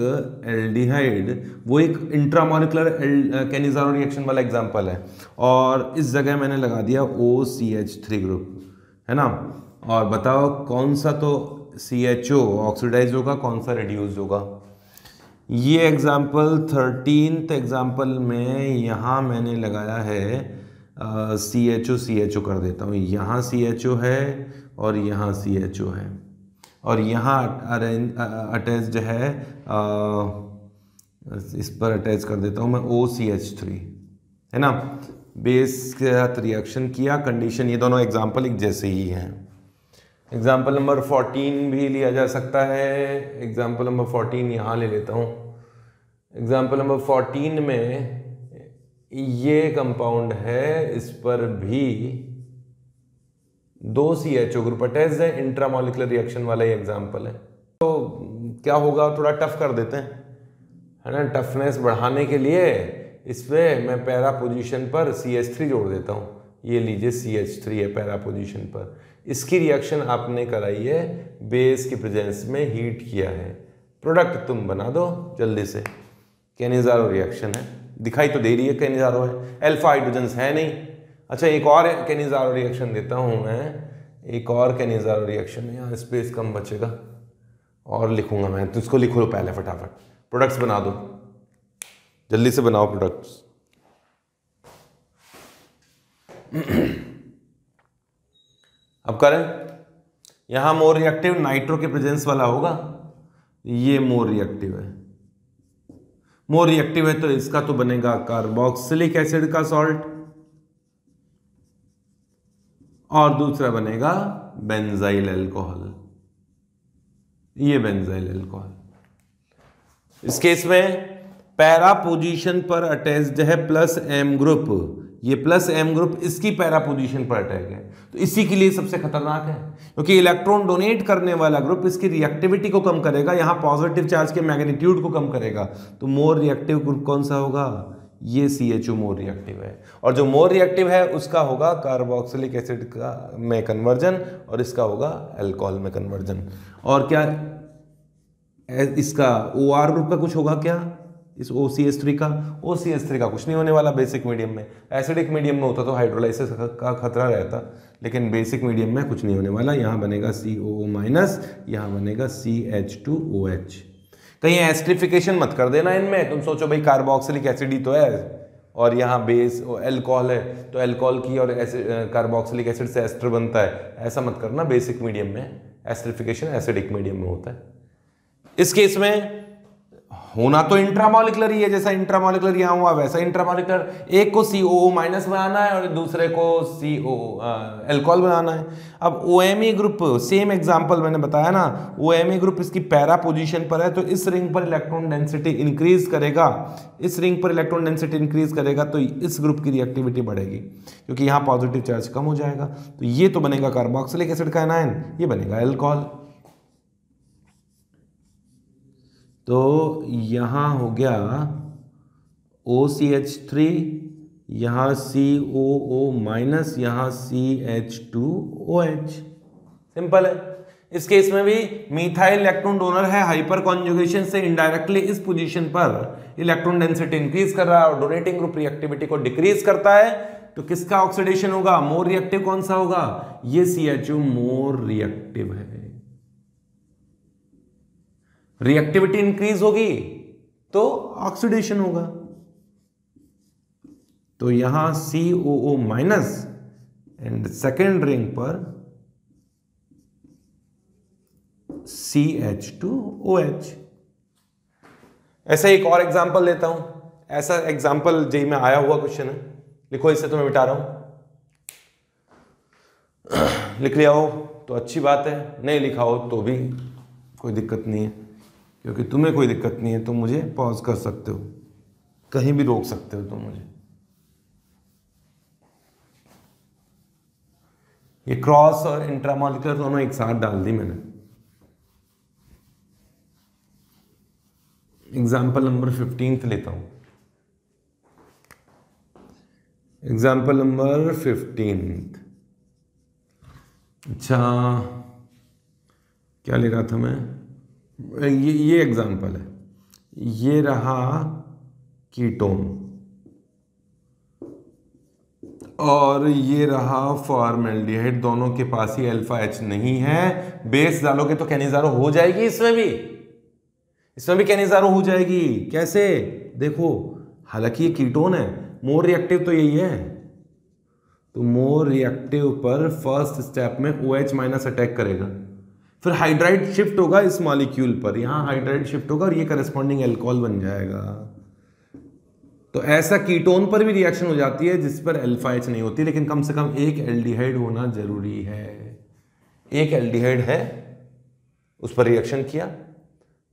एल्डिहाइड, वो एक इंट्रामोलिकुलर कैनिजारो रिएक्शन वाला एग्जांपल है। और इस जगह मैंने लगा दिया O C H three group है ना? और बताओ कौन सा तो सी एच ओ ऑक्सीडाइज होगा, कौन सा रिड्यूज होगा? ये एग्जांपल थर्टीनथ एग्जांपल में यहाँ मैंने लगाया है सी एच ओ सी एच ओ कर देता हूँ। यहाँ सी एच ओ है और यहाँ सी एच ओ है। और यहाँ अरेंज अटैच्ड है आ, इस पर अटैच कर देता हूँ मैं ओ सी एच थ्री है ना? बेस के साथ रिएक्शन किया कंडीशन ये दोनों एग्ज़ाम्पल एक जैसे ही हैं। एग्ज़ाम्पल नंबर फोर्टीन भी लिया जा सकता है। एग्ज़ाम्पल नंबर फोर्टीन यहाँ ले लेता हूँ। एग्ज़ाम्पल नंबर फोर्टीन में ये कंपाउंड है इस पर भी दो C H O group attach है इंट्रामोलिकुलर रिएक्शन वाला ही एग्ज़ाम्पल है। तो क्या होगा? थोड़ा टफ कर देते हैं। है ना? टफनेस बढ़ाने के लिए इस पर मैं पैरा पोजीशन पर सी एच थ्री जोड़ देता हूँ। ये लीजिए सी एच थ्री है पैरा पोजीशन पर। इसकी रिएक्शन आपने कराई है। बेस की प्रेजेंस में हीट किया है। प्रोडक्ट तुम बना दो जल्दी से। कैनिजारो रिएक्शन है। दिखाई तो दे रही है कैनिजारो है एल्फा हाइड्रोजन है नहीं। अच्छा एक और कैनिजारो रिएक्शन देता हूँ मैं। एक और कैनिजारो रिएक्शन है। यहाँ स्पेस कम बचेगा। और लिखूँगा मैं। तो इसको लिखो पहले फटाफट। प्रोडक्ट्स बना दो। जल्दी से बनाओ प्रोडक्ट्स अब करें। यहाँ मोर रिएक्टिव नाइट्रो के प्रेजेंस वाला होगा। ये मोर रिएक्टिव है। मोर रिएक्टिव है तो इसका तो बनेगा कार्बोक्सिलिक एसिड का सॉल्ट और दूसरा बनेगा बेंजाइल अल्कोहल ये बेंजाइल अल्कोहल इस केस में पैरा पोजीशन पर अटैच्ड है प्लस एम ग्रुप। ये प्लस एम ग्रुप इसकी पैरा पोजीशन पर अटैक है। तो इसी के लिए सबसे खतरनाक है, क्योंकि इलेक्ट्रॉन डोनेट करने वाला ग्रुप इसकी रिएक्टिविटी को कम करेगा, यहाँ पॉजिटिव चार्ज के मैग्नीट्यूड को कम करेगा। तो मोर रिएक्टिव ग्रुप कौन सा होगा? ये सी एच ओ मोर रिएक्टिव है। और जो मोर रिएक्टिव है, उसका होगा कार्बोक्सिलिक एसिड का में कन्वर्जन और इसका होगा अल्कोहल में कन्वर्जन और क्या इसका ओ आर ग्रुप का कुछ होगा क्या? इस ओ सी एस थ्री का? ओ सी एस थ्री का कुछ नहीं होने वाला बेसिक मीडियम में। एसिडिक मीडियम में होता तो हाइड्रोलाइसिस का खतरा रहता, लेकिन बेसिक मीडियम में कुछ नहीं होने वाला। यहाँ बनेगा सी ओ माइनस यहाँ बनेगा C H two O H कहीं एस्ट्रिफिकेशन मत कर देना इनमें। तुम सोचो भाई कार्बोक्सिलिक एसिड ही तो है, और यहाँ बेस एल्कोहल है तो एल्कोहल की और कार्बोक्सिलिक एसिड से एस्टर बनता है। ऐसा मत करना बेसिक मीडियम में एस्ट्रिफिकेशन एसिडिक मीडियम में होता है। इस केस में होना तो इंट्रामोलिकुलर ही है, जैसा इंट्रामोलिकुलर यहाँ हुआ, वैसा इंट्रामोलिकुलर एक को सी ओ माइनस बनाना है और दूसरे को सी ओ एल्कोहल बनाना है। अब O M E group same example मैंने बताया ना ओ एम ई ग्रुप इसकी पैरा पोजीशन पर है तो इस रिंग पर इलेक्ट्रॉन डेंसिटी इंक्रीज करेगा। इस रिंग पर इलेक्ट्रॉन डेंसिटी इंक्रीज करेगा तो इस ग्रुप की रिएक्टिविटी बढ़ेगी, क्योंकि यहाँ पॉजिटिव चार्ज कम हो जाएगा। तो ये तो बनेगा कार्बोक्सिलिक एसिड का एनायन ये बनेगा एल्कोहल तो यहाँ हो गया ओ सी एच थ्री यहाँ सी ओ ओ माइनस यहाँ C H two O H simple है। इस केस में भी मिथाइल इलेक्ट्रॉन डोनर है हाइपर कॉन्जुगेशन से इनडायरेक्टली इस पोजीशन पर इलेक्ट्रॉन डेंसिटी इंक्रीज कर रहा है और डोनेटिंग ग्रुप रिएक्टिविटी को डिक्रीज करता है। तो किसका ऑक्सीडेशन होगा? मोर रिएक्टिव कौन सा होगा? ये सी एच मोर रिएक्टिव है। रिएक्टिविटी इंक्रीज होगी तो ऑक्सीडेशन होगा। तो यहाँ C O O minus and second ring पर C H two O H ऐसा एक और एग्जांपल लेता हूँ। ऐसा एग्जांपल जेई में आया हुआ क्वेश्चन है। लिखो इसे तो मैं मिटा रहा हूँ। लिख लिया हो तो अच्छी बात है। नहीं लिखा हो तो भी कोई दिक्कत नहीं है। क्योंकि तुम्हें कोई दिक्कत नहीं है, तुम मुझे पॉज कर सकते हो। कहीं भी रोक सकते हो तुम मुझे। ये क्रॉस और इंट्रामोलिकुलर दोनों एक साथ डाल दी मैंने। एग्ज़ाम्पल नंबर फिफ्टींथ लेता हूँ। एग्ज़ाम्पल नंबर फिफ्टींथ अच्छा क्या ले रहा था मैं? ये ये एग्जांपल है। ये रहा कीटोन और ये रहा फॉर्मेल्डिहाइड दोनों के पास ही अल्फ़ा एच नहीं है। बेस डालोगे तो कैनिजारो हो जाएगी इसमें भी। इसमें भी कैनिजारो हो जाएगी। कैसे? देखो, हालाँकि ये कीटोन है। मोर रिएक्टिव तो यही है। तो मोर रिएक्टिव पर फ़र्स्ट स्टेप में ओ एच माइनस अटैक करेगा। फिर हाइड्राइड शिफ्ट होगा इस मॉलिक्यूल पर। यहाँ हाइड्राइड शिफ्ट होगा और ये करस्पॉन्डिंग एल्कोहल बन जाएगा। तो ऐसा कीटोन पर भी रिएक्शन हो जाती है जिस पर एल्फा एच नहीं होती, लेकिन कम से कम एक एल्डिहाइड होना ज़रूरी है। एक एल्डिहाइड है, उस पर रिएक्शन किया।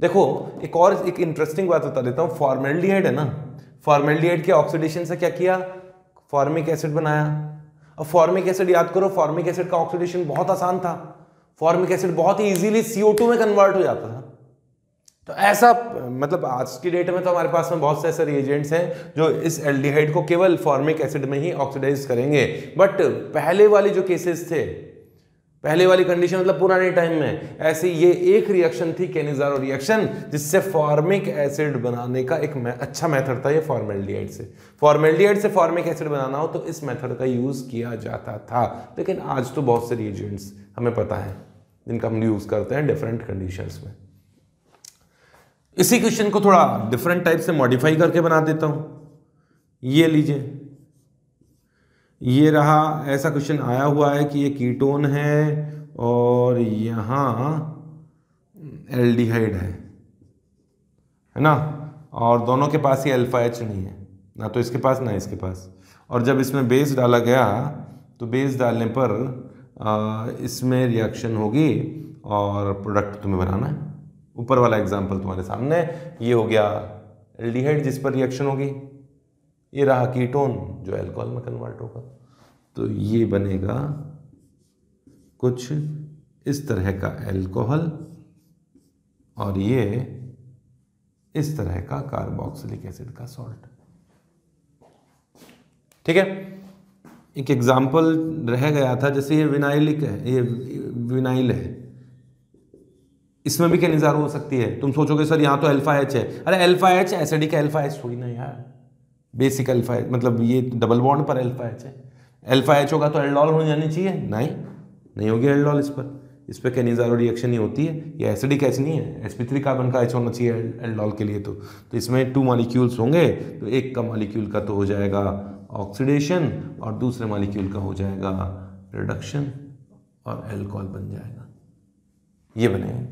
देखो, एक और एक इंटरेस्टिंग बात बता देता हूँ फॉर्मेल्डिहाइड है ना? फॉर्मेल्डिहाइड के ऑक्सीडेशन से क्या किया? फॉर्मिक एसिड बनाया। और फॉर्मिक एसिड याद करो फॉर्मिक एसिड का ऑक्सीडेशन बहुत आसान था। फॉर्मिक एसिड बहुत ही इजीली CO2 में कन्वर्ट हो जाता था। तो ऐसा मतलब आज की डेट में तो हमारे पास में बहुत से ऐसे रिएजेंट्स हैं जो इस एल्डिहाइड को केवल फॉर्मिक एसिड में ही ऑक्सीडाइज करेंगे। बट पहले वाले जो केसेस थे, पहले वाली कंडीशन मतलब पुराने टाइम में, ऐसी ये एक रिएक्शन थी केनिजारो रिएक्शन जिससे फॉर्मिक एसिड बनाने का एक अच्छा मेथड था ये फॉर्मेल्डिहाइड से। फॉर्मेल्डिहाइड से फॉर्मिक एसिड बनाना हो तो इस मेथड का यूज़ किया जाता था। लेकिन आज तो बहुत से रिएजेंट्स हमें पता है। जिनका हम यूज़ करते हैं डिफरेंट कंडीशंस में। इसी क्वेश्चन को थोड़ा डिफरेंट टाइप से मॉडिफाई करके बना देता हूँ। ये लीजिए। ये रहा, ऐसा क्वेश्चन आया हुआ है कि ये कीटोन है और यहाँ एल्डिहाइड है। है ना? और दोनों के पास ही अल्फ़ा एच नहीं है। ना तो इसके पास, ना इसके पास। और जब इसमें बेस डाला गया तो बेस डालने पर इसमें रिएक्शन होगी और प्रोडक्ट तुम्हें बनाना है। ऊपर वाला एग्जांपल तुम्हारे सामने, ये हो गया एल्डिहाइड जिस पर रिएक्शन होगी। ये रहा कीटोन जो एल्कोहल में कन्वर्ट होगा। तो ये बनेगा कुछ इस तरह का एल्कोहल और ये इस तरह का कार्बोक्सिलिक एसिड का सॉल्ट ठीक है? एक एग्ज़ाम्पल रह गया था, जैसे ये विनाइलिक है, ये विनाइल है। इसमें भी क्या निजार हो सकती है? तुम सोचोगे, सर, यहाँ तो अल्फ़ा एच है। अरे alpha H acidic alpha H थोड़ी ना यार। बेसिक अल्फ़ा एच मतलब ये डबल बॉन्ड पर अल्फ़ा एच है। अल्फ़ा एच होगा तो एल्डॉल हो जानी चाहिए? नहीं नहीं होगी एल्डॉल इस पर। इस पर कैनिजारो रिएक्शन ही होती है? ये एसिडिक एच नहीं है एस थ्री कार्बन का एच होना चाहिए एल्डॉल के लिए तो। तो इसमें टू मालिक्यूल्स होंगे तो एक का मालिक्यूल का तो हो जाएगा ऑक्सीडेशन और दूसरे मॉलिक्यूल का हो जाएगा रिडक्शन और एल्कोहल बन जाएगा। ये बनेगा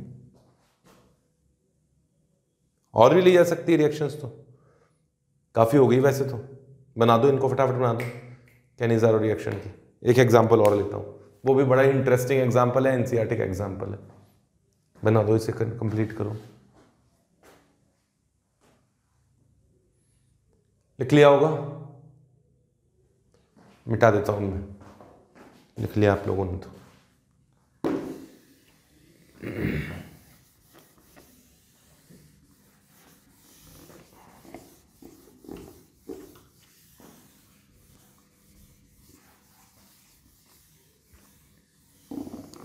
और भी ली जा सकती है रिएक्शंस तो। काफ़ी हो गई वैसे तो। बना दो इनको, फटाफट बना दो। कैनिजारो रिएक्शन की। एक एग्ज़ाम्पल और लेता हूँ। वो भी बड़ा इंटरेस्टिंग एग्ज़ाम्पल है एनसीआरटी का एग्ज़ाम्पल है। बना दो इसे कंप्लीट करो। लिख लिया होगा। मिटा देता हूँ मैं। लिख लिया आप लोगों ने तो।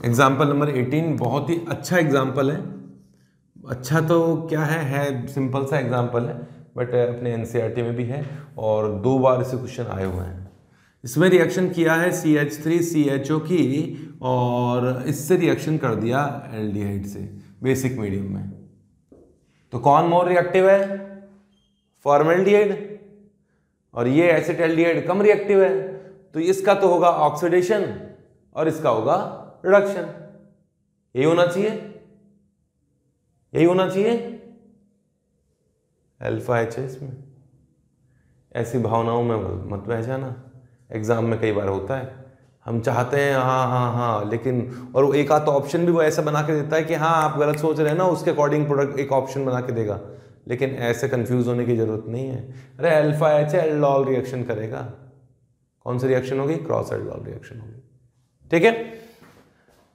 एग्ज़ाम्पल नंबर 18 बहुत ही अच्छा एग्ज़ाम्पल है। अच्छा तो क्या है? है सिंपल सा एग्ज़ाम्पल है बट अपने एन e में भी है और दो बार इसे क्वेश्चन आए हुए हैं। इसमें रिएक्शन किया है C H three C H O की, और इससे रिएक्शन कर दिया एल्डिहाइड से बेसिक मीडियम में। तो कौन मोर रिएक्टिव है? फॉर्मेल्डिहाइड और ये एसिड एल्डिहाइड कम रिएक्टिव है। तो इसका तो होगा ऑक्सीडेशन और इसका होगा रिडक्शन यही होना चाहिए? यही होना चाहिए? अल्फ़ा एच इसमें। ऐसी भावनाओं में मत बह जाना। एग्ज़ाम में कई बार होता है। हम चाहते हैं हाँ हाँ हाँ लेकिन, और एक आध तो ऑप्शन भी वो ऐसा बना के देता है कि हाँ आप गलत सोच रहे हैं ना, उसके अकॉर्डिंग प्रोडक्ट एक ऑप्शन बना के देगा। लेकिन ऐसे कंफ्यूज होने की ज़रूरत नहीं है। अरे अल्फ़ा एच एल्डॉल रिएक्शन करेगा। कौन सी रिएक्शन होगी? क्रॉस एल्डॉल रिएक्शन होगी। ठीक है?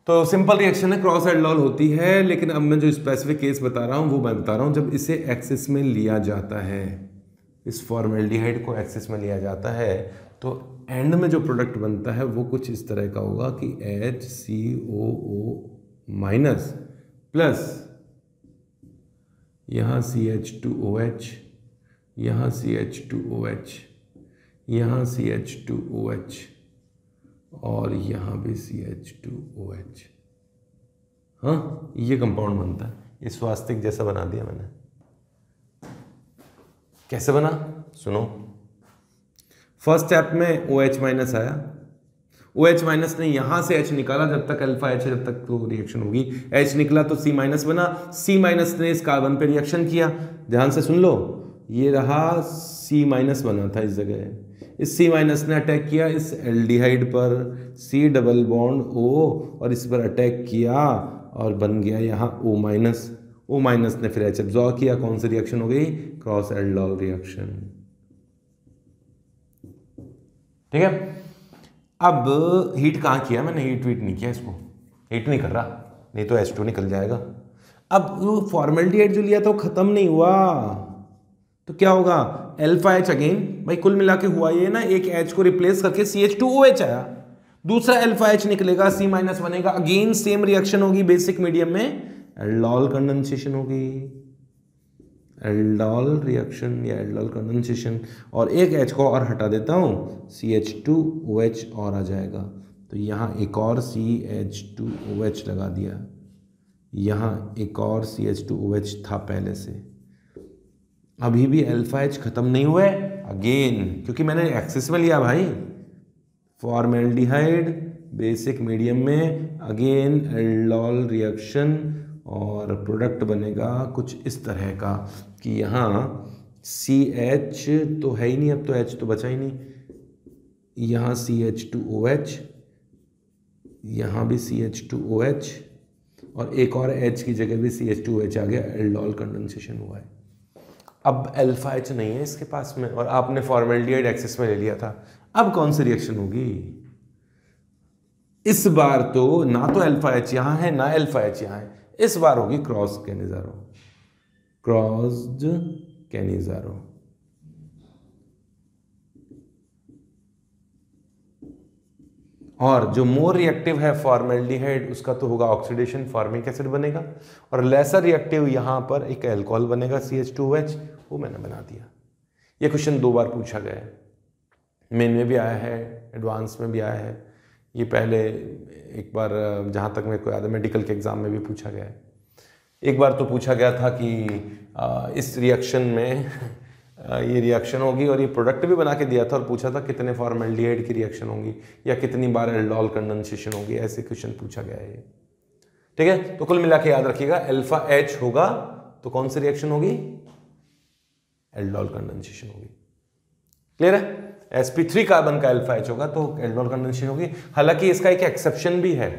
तो सिंपल रिएक्शन है क्रॉस एल्डॉल होती है, लेकिन अब मैं जो स्पेसिफिक केस बता रहा हूँ, वो मैं बता रहा हूँ, जब इसे एक्सिस में लिया जाता है, इस फॉर्मेल्डिहाइड को एक्सिस में लिया जाता है तो एंड में जो प्रोडक्ट बनता है, वो कुछ इस तरह का होगा कि H C O O minus plus यहाँ C H two O H यहाँ C H two O H यहाँ C H two O H और यहाँ भी C H two O H हाँ ये कंपाउंड बनता है। ये स्वास्तिक जैसा बना दिया मैंने। कैसे बना? सुनो। फ़र्स्ट स्टेप में ओ एच माइनस आया। ओ एच माइनस ने यहाँ से एच निकाला, जब तक अल्फ़ा एच है, जब तक तो रिएक्शन होगी। एच निकला तो सी माइनस बना। सी माइनस ने इस कार्बन पे रिएक्शन किया। ध्यान से सुन लो। ये रहा सी माइनस बना था इस जगह। इस सी माइनस ने अटैक किया इस एल्डिहाइड पर। सी डबल बॉन्ड ओ और इस पर अटैक किया और बन गया यहाँ ओ माइनस ओ माइनस ने फिर एच एब्जॉर्व किया। कौन सी रिएक्शन हो गई? क्रॉस एल्डॉल रिएक्शन ठीक है? अब हीट कहाँ किया मैंने? हीट वीट नहीं किया इसको। हीट नहीं कर रहा। नहीं तो एच टू निकल जाएगा। अब वो फॉर्मेलिटी एड जो लिया था वो खत्म नहीं हुआ। तो क्या होगा? एल्फा एच अगेन भाई, कुल मिला के हुआ ये ना, एक एच को रिप्लेस करके C H two O H आया। दूसरा एल्फा एच निकलेगा सी माइनस बनेगा अगेन सेम रिएक्शन होगी बेसिक मीडियम में। एल्डॉल कंडेंसेशन होगी। एल्डॉल रिएक्शन या एल्डॉल कंडेंसेशन और एक एच को और हटा देता हूँ C H two O H और आ जाएगा। तो यहाँ एक और C H two O H लगा दिया। यहाँ एक और C H two O H था पहले से। अभी भी अल्फ़ा एच खत्म नहीं हुए अगेन क्योंकि मैंने एक्सेस में लिया भाई। फॉर्मेल्डिहाइड बेसिक मीडियम में अगेन एल्डॉल रिएक्शन और प्रोडक्ट बनेगा कुछ इस तरह का कि यहाँ सी एच तो है ही नहीं, अब तो एच तो बचा ही नहीं। यहाँ C H two O H यहाँ भी C H two O H और एक और एच की जगह भी सी एच टू एच आ गया एल्डॉल कंडेंसेशन हुआ है। अब एल्फा एच नहीं है इसके पास में और आपने फॉर्मेल्डिहाइड एक्सेस में ले लिया था। अब कौन सी रिएक्शन होगी? इस बार तो ना तो एल्फा एच यहाँ है, ना एल्फा एच यहाँ है। इस बार होगी क्रॉस कैनिजारो क्रॉस्ड कैनिजारो और जो मोर रिएक्टिव है फॉर्मेल्डिहाइड उसका तो होगा ऑक्सीडेशन फॉर्मिक एसिड बनेगा। और लेसर रिएक्टिव यहाँ पर एक एल्कोहल बनेगा सी एच टू एच वो मैंने बना दिया। ये क्वेश्चन दो बार पूछा गया है। मेन में भी आया है एडवांस में भी आया है। ये पहले एक बार, जहाँ तक मेरे को याद है मेडिकल के एग्ज़ाम में भी पूछा गया है। एक बार तो पूछा गया था कि इस रिएक्शन में ये रिएक्शन होगी और ये प्रोडक्ट भी बना के दिया था और पूछा था कितने फॉर्मेल्डिहाइड की रिएक्शन होगी या कितनी बार एल्डोल कंडेंसेशन होगी, ऐसे क्वेश्चन पूछा गया है ठीक है? तो कुल मिला के याद रखिएगा अल्फ़ा एच होगा तो कौन सी रिएक्शन होगी? एल्डोल कंडेंसेशन होगी। क्लियर है? Sp3 कार्बन का अल्फ़ा एच होगा तो एल्डोल कंडेंसेशन होगी। हालाँकि इसका एक एक्सेप्शन भी है।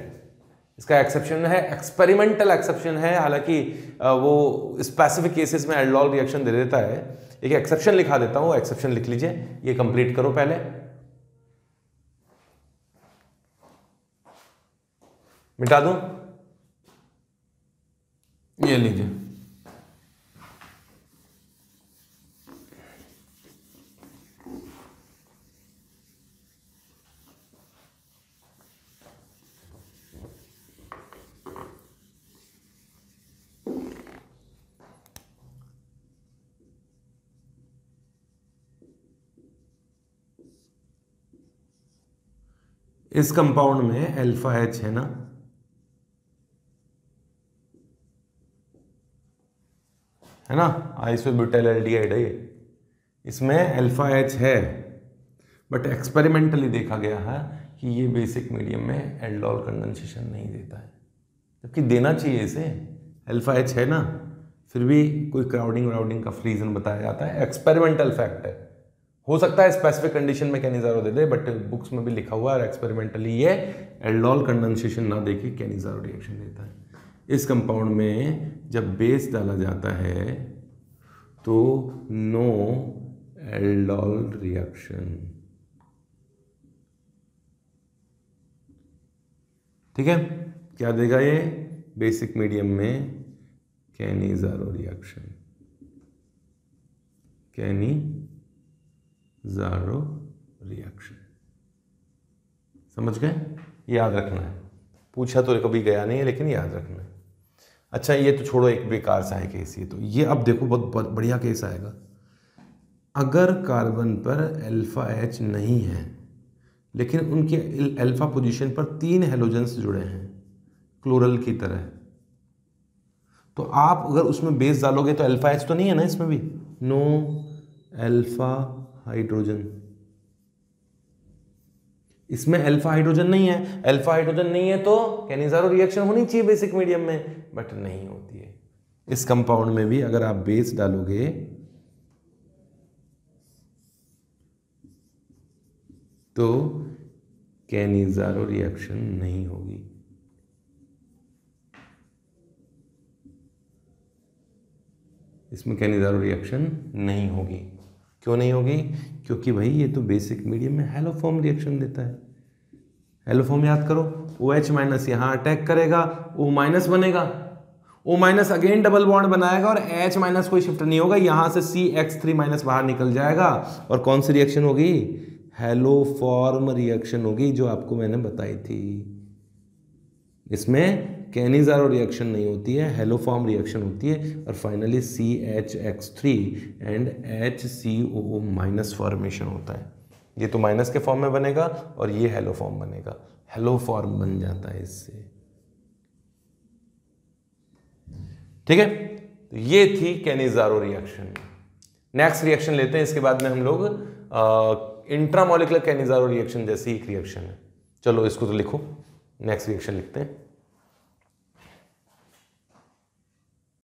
इसका एक्सेप्शन है एक्सपेरिमेंटल एक्सेप्शन है। हालाँकि वो स्पेसिफिक केसेस में एल्डोल रिएक्शन दे देता है। एक एक्सेप्शन लिखा देता हूँ एक्सेप्शन लिख लीजिए। ये कंप्लीट करो पहले। मिटा दूँ? ये लीजिए। इस कंपाउंड में अल्फ़ा एच है ना? है ना? आइसोब्यूटाइल एल्डिहाइड है इसमें अल्फ़ा एच है। बट एक्सपेरिमेंटली देखा गया है कि ये बेसिक मीडियम में एल्डोल कंडेंसेशन नहीं देता है। जबकि देना चाहिए इसे। अल्फ़ा एच है ना? फिर भी कोई क्राउडिंग व्राउडिंग का रीजन बताया जाता है। एक्सपेरिमेंटल फैक्ट है। हो सकता है स्पेसिफिक कंडीशन में कैनिजारो दे दे बट बुक्स में भी लिखा हुआ है एक्सपेरिमेंटली ये एल्डोल कंडेंसेशन ना देके कैनिजारो रिएक्शन देता है। इस कंपाउंड में जब बेस डाला जाता है तो नो एल्डोल रिएक्शन ठीक है? क्या देगा ये? बेसिक मीडियम में Cannizzaro reaction Cannizzaro reaction समझ गए? याद रखना है। पूछा तो कभी गया नहीं है, लेकिन याद रखना है। अच्छा ये तो छोड़ो, एक बेकार सा है केस ये तो। ये अब देखो, बहुत बढ़िया केस आएगा। अगर कार्बन पर अल्फ़ा एच नहीं है, लेकिन उनके अल्फ़ा पोजीशन पर तीन हेलोजेंस जुड़े हैं क्लोरल की तरह तो आप अगर उसमें बेस डालोगे तो अल्फ़ा एच तो नहीं है ना इसमें भी? No alpha hydrogen. इसमें अल्फ़ा हाइड्रोजन नहीं है। अल्फ़ा हाइड्रोजन नहीं है तो कैनिजारो रिएक्शन होनी चाहिए बेसिक मीडियम में बट नहीं होती है। इस कंपाउंड में भी अगर आप बेस डालोगे तो कैनिजारो रिएक्शन नहीं होगी। इसमें कैनिजारो रिएक्शन नहीं होगी। क्यों नहीं होगी? क्योंकि भाई ये तो बेसिक मीडियम में हेलोफॉर्म रिएक्शन देता है। हेलोफॉर्म याद करो ओ एच माइनस यहाँ अटैक करेगा ओ माइनस बनेगा। O minus again double bond बनाएगा और एच माइनस कोई शिफ्ट नहीं होगा, यहाँ से सी एक्स थ्री माइनस बाहर निकल जाएगा। और कौन सी रिएक्शन होगी? हेलोफॉर्म रिएक्शन होगी, जो आपको मैंने बताई थी। इसमें कैनिजारो रिएक्शन नहीं होती है हेलोफॉर्म रिएक्शन होती है और finally C H X three and H C O minus formation होता है। ये तो माइनस के फॉर्म में बनेगा और ये हेलोफॉर्म बनेगा। हेलोफॉर्म बन जाता है इससे। ठीक है? तो ये थी कैनिजारो रिएक्शन नेक्स्ट रिएक्शन लेते हैं, इसके बाद में हम लोग इंट्रामोलिकुलर कैनिजारो रिएक्शन जैसी एक रिएक्शन है। चलो इसको तो लिखो। नेक्स्ट रिएक्शन लिखते हैं।